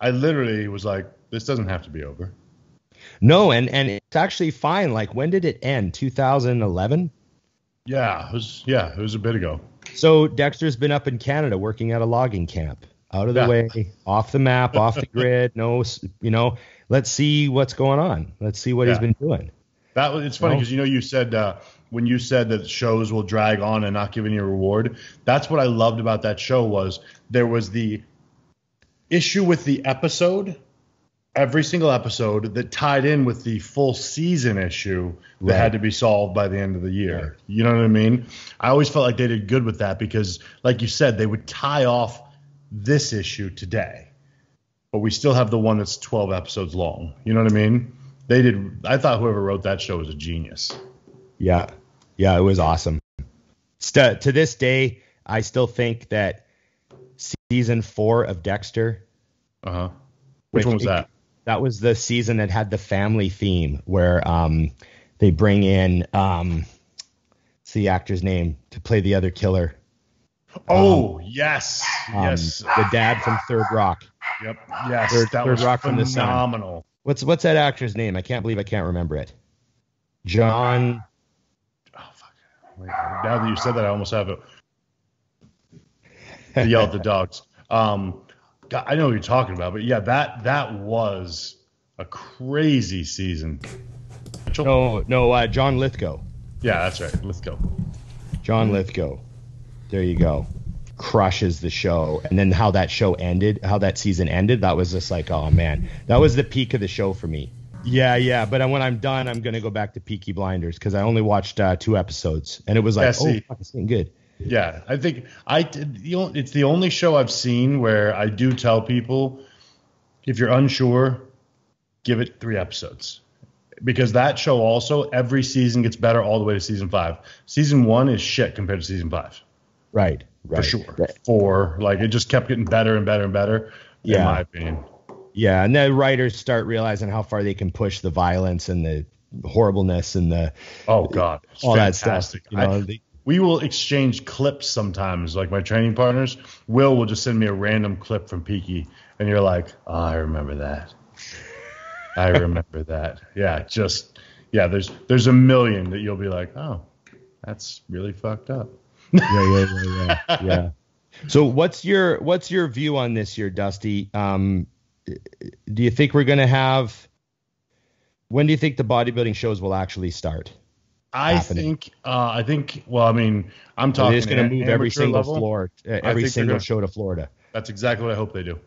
I literally was like, this doesn't have to be over.
no, and and it's actually fine. Like, when did it end? 2011.
Yeah, it was yeah, it was a bit ago.
So Dexter's been up in Canada working at a logging camp, out of the
Yeah.
way, off the map, off the grid. No, you know, let's see what's going on. Let's see what he's been doing.
That was it's funny because you know you said uh, when you said that shows will drag on and not give any reward. That's what I loved about that show was there was the issue with the episode, every single episode that tied in with the full season issue that
Right.
had to be solved by the end of the year. You know what I mean? I always felt like they did good with that because, like you said, they would tie off this issue today, but we still have the one that's 12 episodes long. You know what I mean? They did. I thought whoever wrote that show was a genius.
Yeah, yeah, it was awesome. St- to this day, I still think that season four of Dexter.
Uh huh. Which
Like,
one was
it-
that?
That was the season that had the family theme, where um, they bring in um, what's the actor's name to play the other killer,
Oh yes,
um,
yes,
the dad from Third Rock.
yep, yes.
Third-
that
Third
was
Rock from the Sun. What's what's that actor's name? I can't believe I can't remember it. John.
Wait, now that you said that, I almost have it. To yell at the dogs. Um, God, I know what you're talking about, but yeah, that that was a crazy season.
No, no, uh, John Lithgow.
Yeah, that's right. Let's.
John Lithgow. There you go. Crushes the show. And then how that show ended, how that season ended, that was just like, oh man, that was the peak of the show for me. Yeah, yeah. But when I'm done, I'm gonna go back to Peaky Blinders because I only watched uh, two episodes, and it was like,
Yeah,
oh, fuck, good.
Yeah, I think I it's the only show I've seen where I do tell people if you're unsure, give it three episodes. Because that show also every season gets better all the way to season five. Season one is shit compared to season five,
Right, right.
for sure.
Right.
Four, like it just kept getting better and better and better. In
Yeah.
my opinion.
Yeah, and then writers start realizing how far they can push the violence and the horribleness and the
oh god, it's
all
fantastic.
that stuff. You know,
I-
the-
we will exchange clips sometimes. Like my training partners, Will will just send me a random clip from Peaky, and you're like, oh, I remember that. I remember that. Yeah, just yeah. There's there's a million that you'll be like, oh, that's really fucked up.
yeah, yeah, yeah, yeah, yeah. So what's your what's your view on this year, Dusty? Um, do you think we're gonna have? When do you think the bodybuilding shows will actually start?
I
happening.
think uh, I think well, I mean, I'm talking.
they just gonna move every single
level.
floor, uh, every single
gonna-
show to Florida?
That's exactly what I hope they do.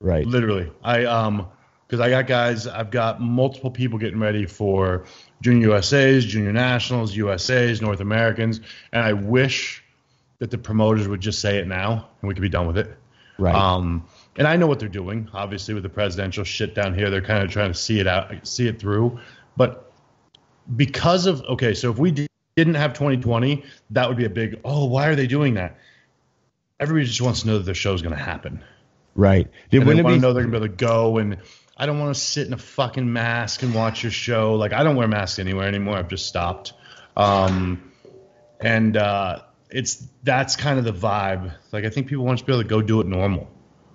Right.
Literally, I um, because I got guys, I've got multiple people getting ready for junior USA's, junior nationals, USA's, North Americans, and I wish that the promoters would just say it now and we could be done with it.
Right.
Um, and I know what they're doing. Obviously, with the presidential shit down here, they're kind of trying to see it out, see it through. But because of okay, so if we di- didn't have 2020, that would be a big. Oh, why are they doing that? Everybody just wants to know that their show's going to happen.
right.
They want to
be?
know they're going to be able to go. And I don't want to sit in a fucking mask and watch your show. Like I don't wear masks anywhere anymore. I've just stopped. Um, and uh, it's that's kind of the vibe. Like I think people want to be able to go do it normal.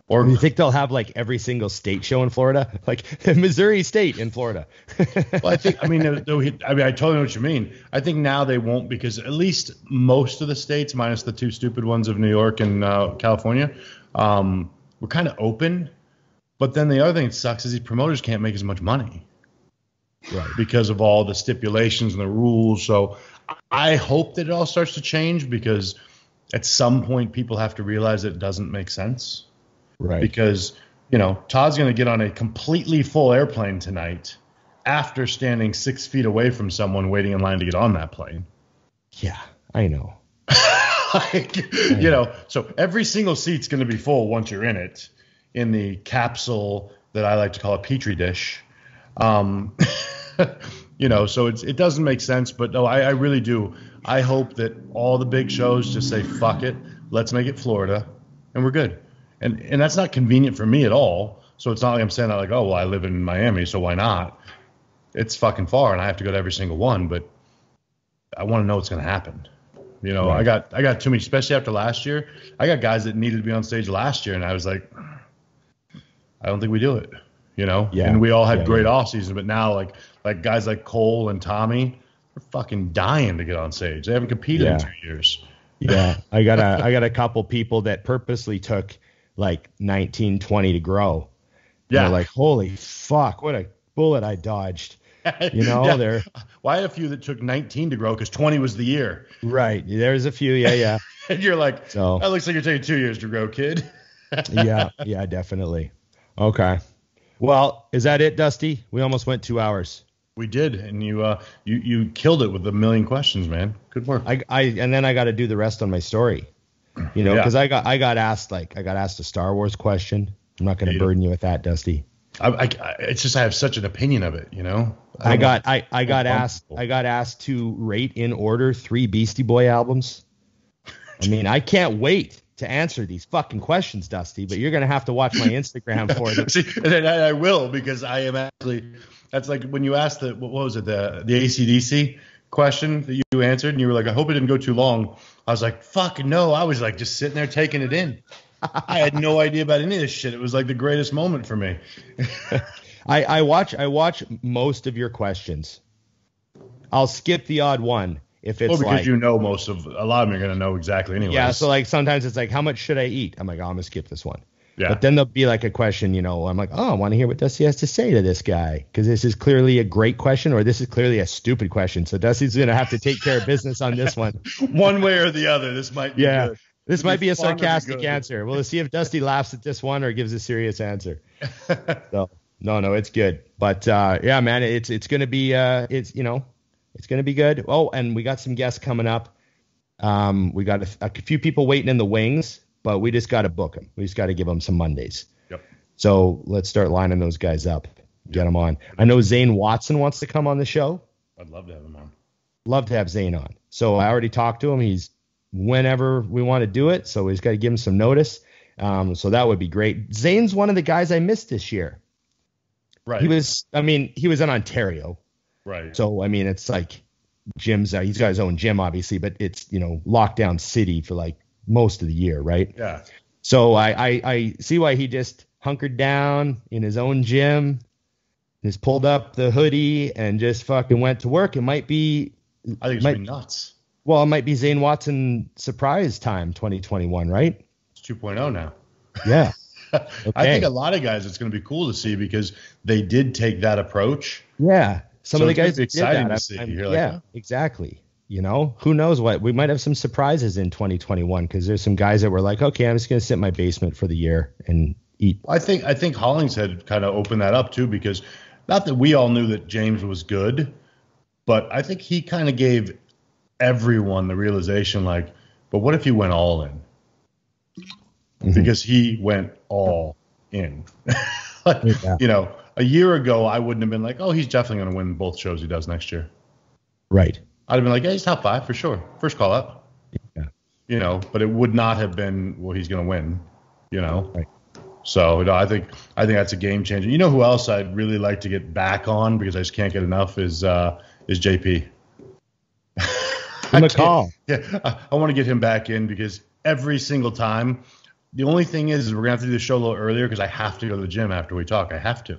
Or
Do you think they'll have like every single state show in Florida, like Missouri State in Florida?
well, I think I mean, though he- I mean, I totally know what you mean. I think now they won't because at least most of the states, minus the two stupid ones of New York and uh, California, um, we're kind of open. But then the other thing that sucks is these promoters can't make as much money
right.
because of all the stipulations and the rules. So I hope that it all starts to change because at some point people have to realize that it doesn't make sense
Right.
because you know Todd's going to get on a completely full airplane tonight after standing six feet away from someone waiting in line to get on that plane.
yeah, I know.
like, you know, so every single seat's going to be full once you're in it in the capsule that I like to call a petri dish. Um, you know, so it's, it doesn't make sense, but no, I, I really do. I hope that all the big shows just say, fuck it, let's make it Florida, and we're good. And, and that's not convenient for me at all. So it's not like I'm saying that like, oh, well, I live in Miami, so why not? It's fucking far, and I have to go to every single one, but I want to know what's going to happen. You know, I got I got too many, especially after last year. I got guys that needed to be on stage last year, and I was like, I don't think we do it. You know,
Yeah.
and we all had
Yeah,
great
yeah.
off season, but now like like guys like Cole and Tommy, they're fucking dying to get on stage. They haven't competed in two years.
Yeah, I got a I got a couple people that purposely took like 19, 20 to grow.
Yeah,
like, holy fuck, what a bullet I dodged. You know,
Yeah.
they're
Well, I had a few that took 19 to grow because 20 was the year,
right. There's a few, yeah, yeah,
and you're like,
So-
that looks like you're taking two years to grow, kid.
yeah, yeah, definitely. Okay. Well, is that it, Dusty? We almost went two hours.
We did, and you uh you you killed it with a million questions, man. Good work.
I, I and then I got to do the rest on my story. You know,
Yeah.
because I got I got asked like I got asked a Star Wars question. I'm not going to
Yeah.
burden you with that, Dusty.
I, I, I- it's just I have such an opinion of it, you know.
I
don't
got I, I got asked I got asked to rate in order three Beastie Boy albums. I mean, I can't wait to answer these fucking questions, Dusty. But you're gonna have to watch my Instagram for them.
See, and I, I will because I am actually. That's like when you asked the what was it the the ACDC question that you answered, and you were like, I hope it didn't go too long. I was like, fuck no. I was like just sitting there taking it in. I had no idea about any of this shit. It was like the greatest moment for me.
I, I watch I watch most of your questions. I'll skip the odd one if it's
well, because
like
you know most of a lot of them are gonna know exactly anyway.
yeah. So like sometimes it's like how much should I eat? I'm like oh, I'm gonna skip this one.
Yeah.
But then there'll be like a question, you know, I'm like, oh, I want to hear what Dusty has to say to this guy because this is clearly a great question or this is clearly a stupid question. So Dusty's going to have to take care of business on this one.
one way or the other, this might be
Yeah.
good.
This might be a
to
sarcastic answer. We'll see if Dusty laughs at this one or gives a serious answer. So no, no, it's good. But uh, yeah, man, it's it's gonna be uh, it's you know, it's gonna be good. Oh, and we got some guests coming up. Um, we got a, a few people waiting in the wings, but we just got to book them. We just got to give them some Mondays.
Yep.
So let's start lining those guys up. Get them on. I know Zane Watson wants to come on the show.
I'd love to have him on.
Love to have Zane on. So I already talked to him. He's whenever we want to do it. So we just got to give him some notice. Um, so that would be great. Zane's one of the guys I missed this year.
Right.
He was, I mean, he was in Ontario,
Right.
So I mean, it's like Jim's. Uh, he's got his own gym, obviously, but it's you know lockdown city for like most of the year, right?
Yeah.
So I I, I see why he just hunkered down in his own gym, just pulled up the hoodie and just fucking went to work. It might be
I think it's
might,
nuts.
well, it might be Zane Watson surprise time 2021, right?
It's 2.0 now.
Yeah. Okay.
I think a lot of guys it's going to be cool to see because they did take that approach.
Yeah. Some
So
of the guys
exciting
that,
to see.
I'm-
You're like,
yeah, exactly. You know, who knows what we might have some surprises in 2021 because there's some guys that were like, okay, I'm just gonna sit in my basement for the year and eat.
I think I think Hollingshead kind of opened that up too because not that we all knew that James was good, but I think he kind of gave everyone the realization like, but what if you went all in?
Mhm.
Because he went all in. like,
Yeah.
You know, a year ago I wouldn't have been like, oh, he's definitely going to win both shows he does next year.
Right.
I'd have been like, yeah, he's top five for sure, first call up.
Yeah.
You know, but it would not have been, well, he's going to win. You know.
Right.
So no, I think I think that's a game changer. You know who else I'd really like to get back on because I just can't get enough is uh, is JP.
McCall.
Yeah, I, I want to get him back in because every single time. The only thing is, is we're gonna have to do the show a little earlier because I have to go to the gym after we talk. I have to.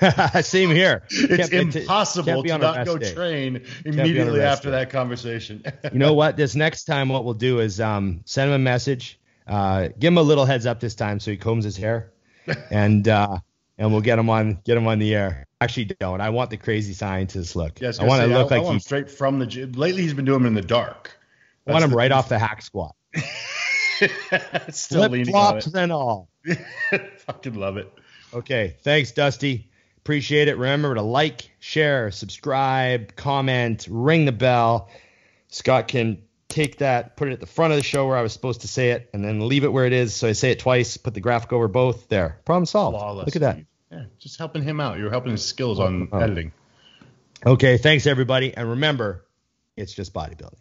Same here.
It's
Can't
impossible
can't
to not go
day.
train immediately after
day.
that conversation.
you know what? This next time, what we'll do is um, send him a message, uh, give him a little heads up this time so he combs his hair, and uh, and we'll get him on get him on the air. Actually, don't. I want the crazy scientist look.
Yeah, was
I want to look
I, I
like
want
he.
him straight from the gym. Lately, he's been doing them in the dark.
I want him right off the hack squat,
Still
flip flops and all.
Fucking love it.
Okay, thanks, Dusty. Appreciate it. Remember to like, share, subscribe, comment, ring the bell. Scott can take that, put it at the front of the show where I was supposed to say it, and then leave it where it is. So I say it twice, put the graphic over both. There. Problem solved. Look at that.
Yeah, just helping him out. You're helping his skills on Oh.
oh.
editing.
Okay, thanks everybody. And remember, it's just bodybuilding.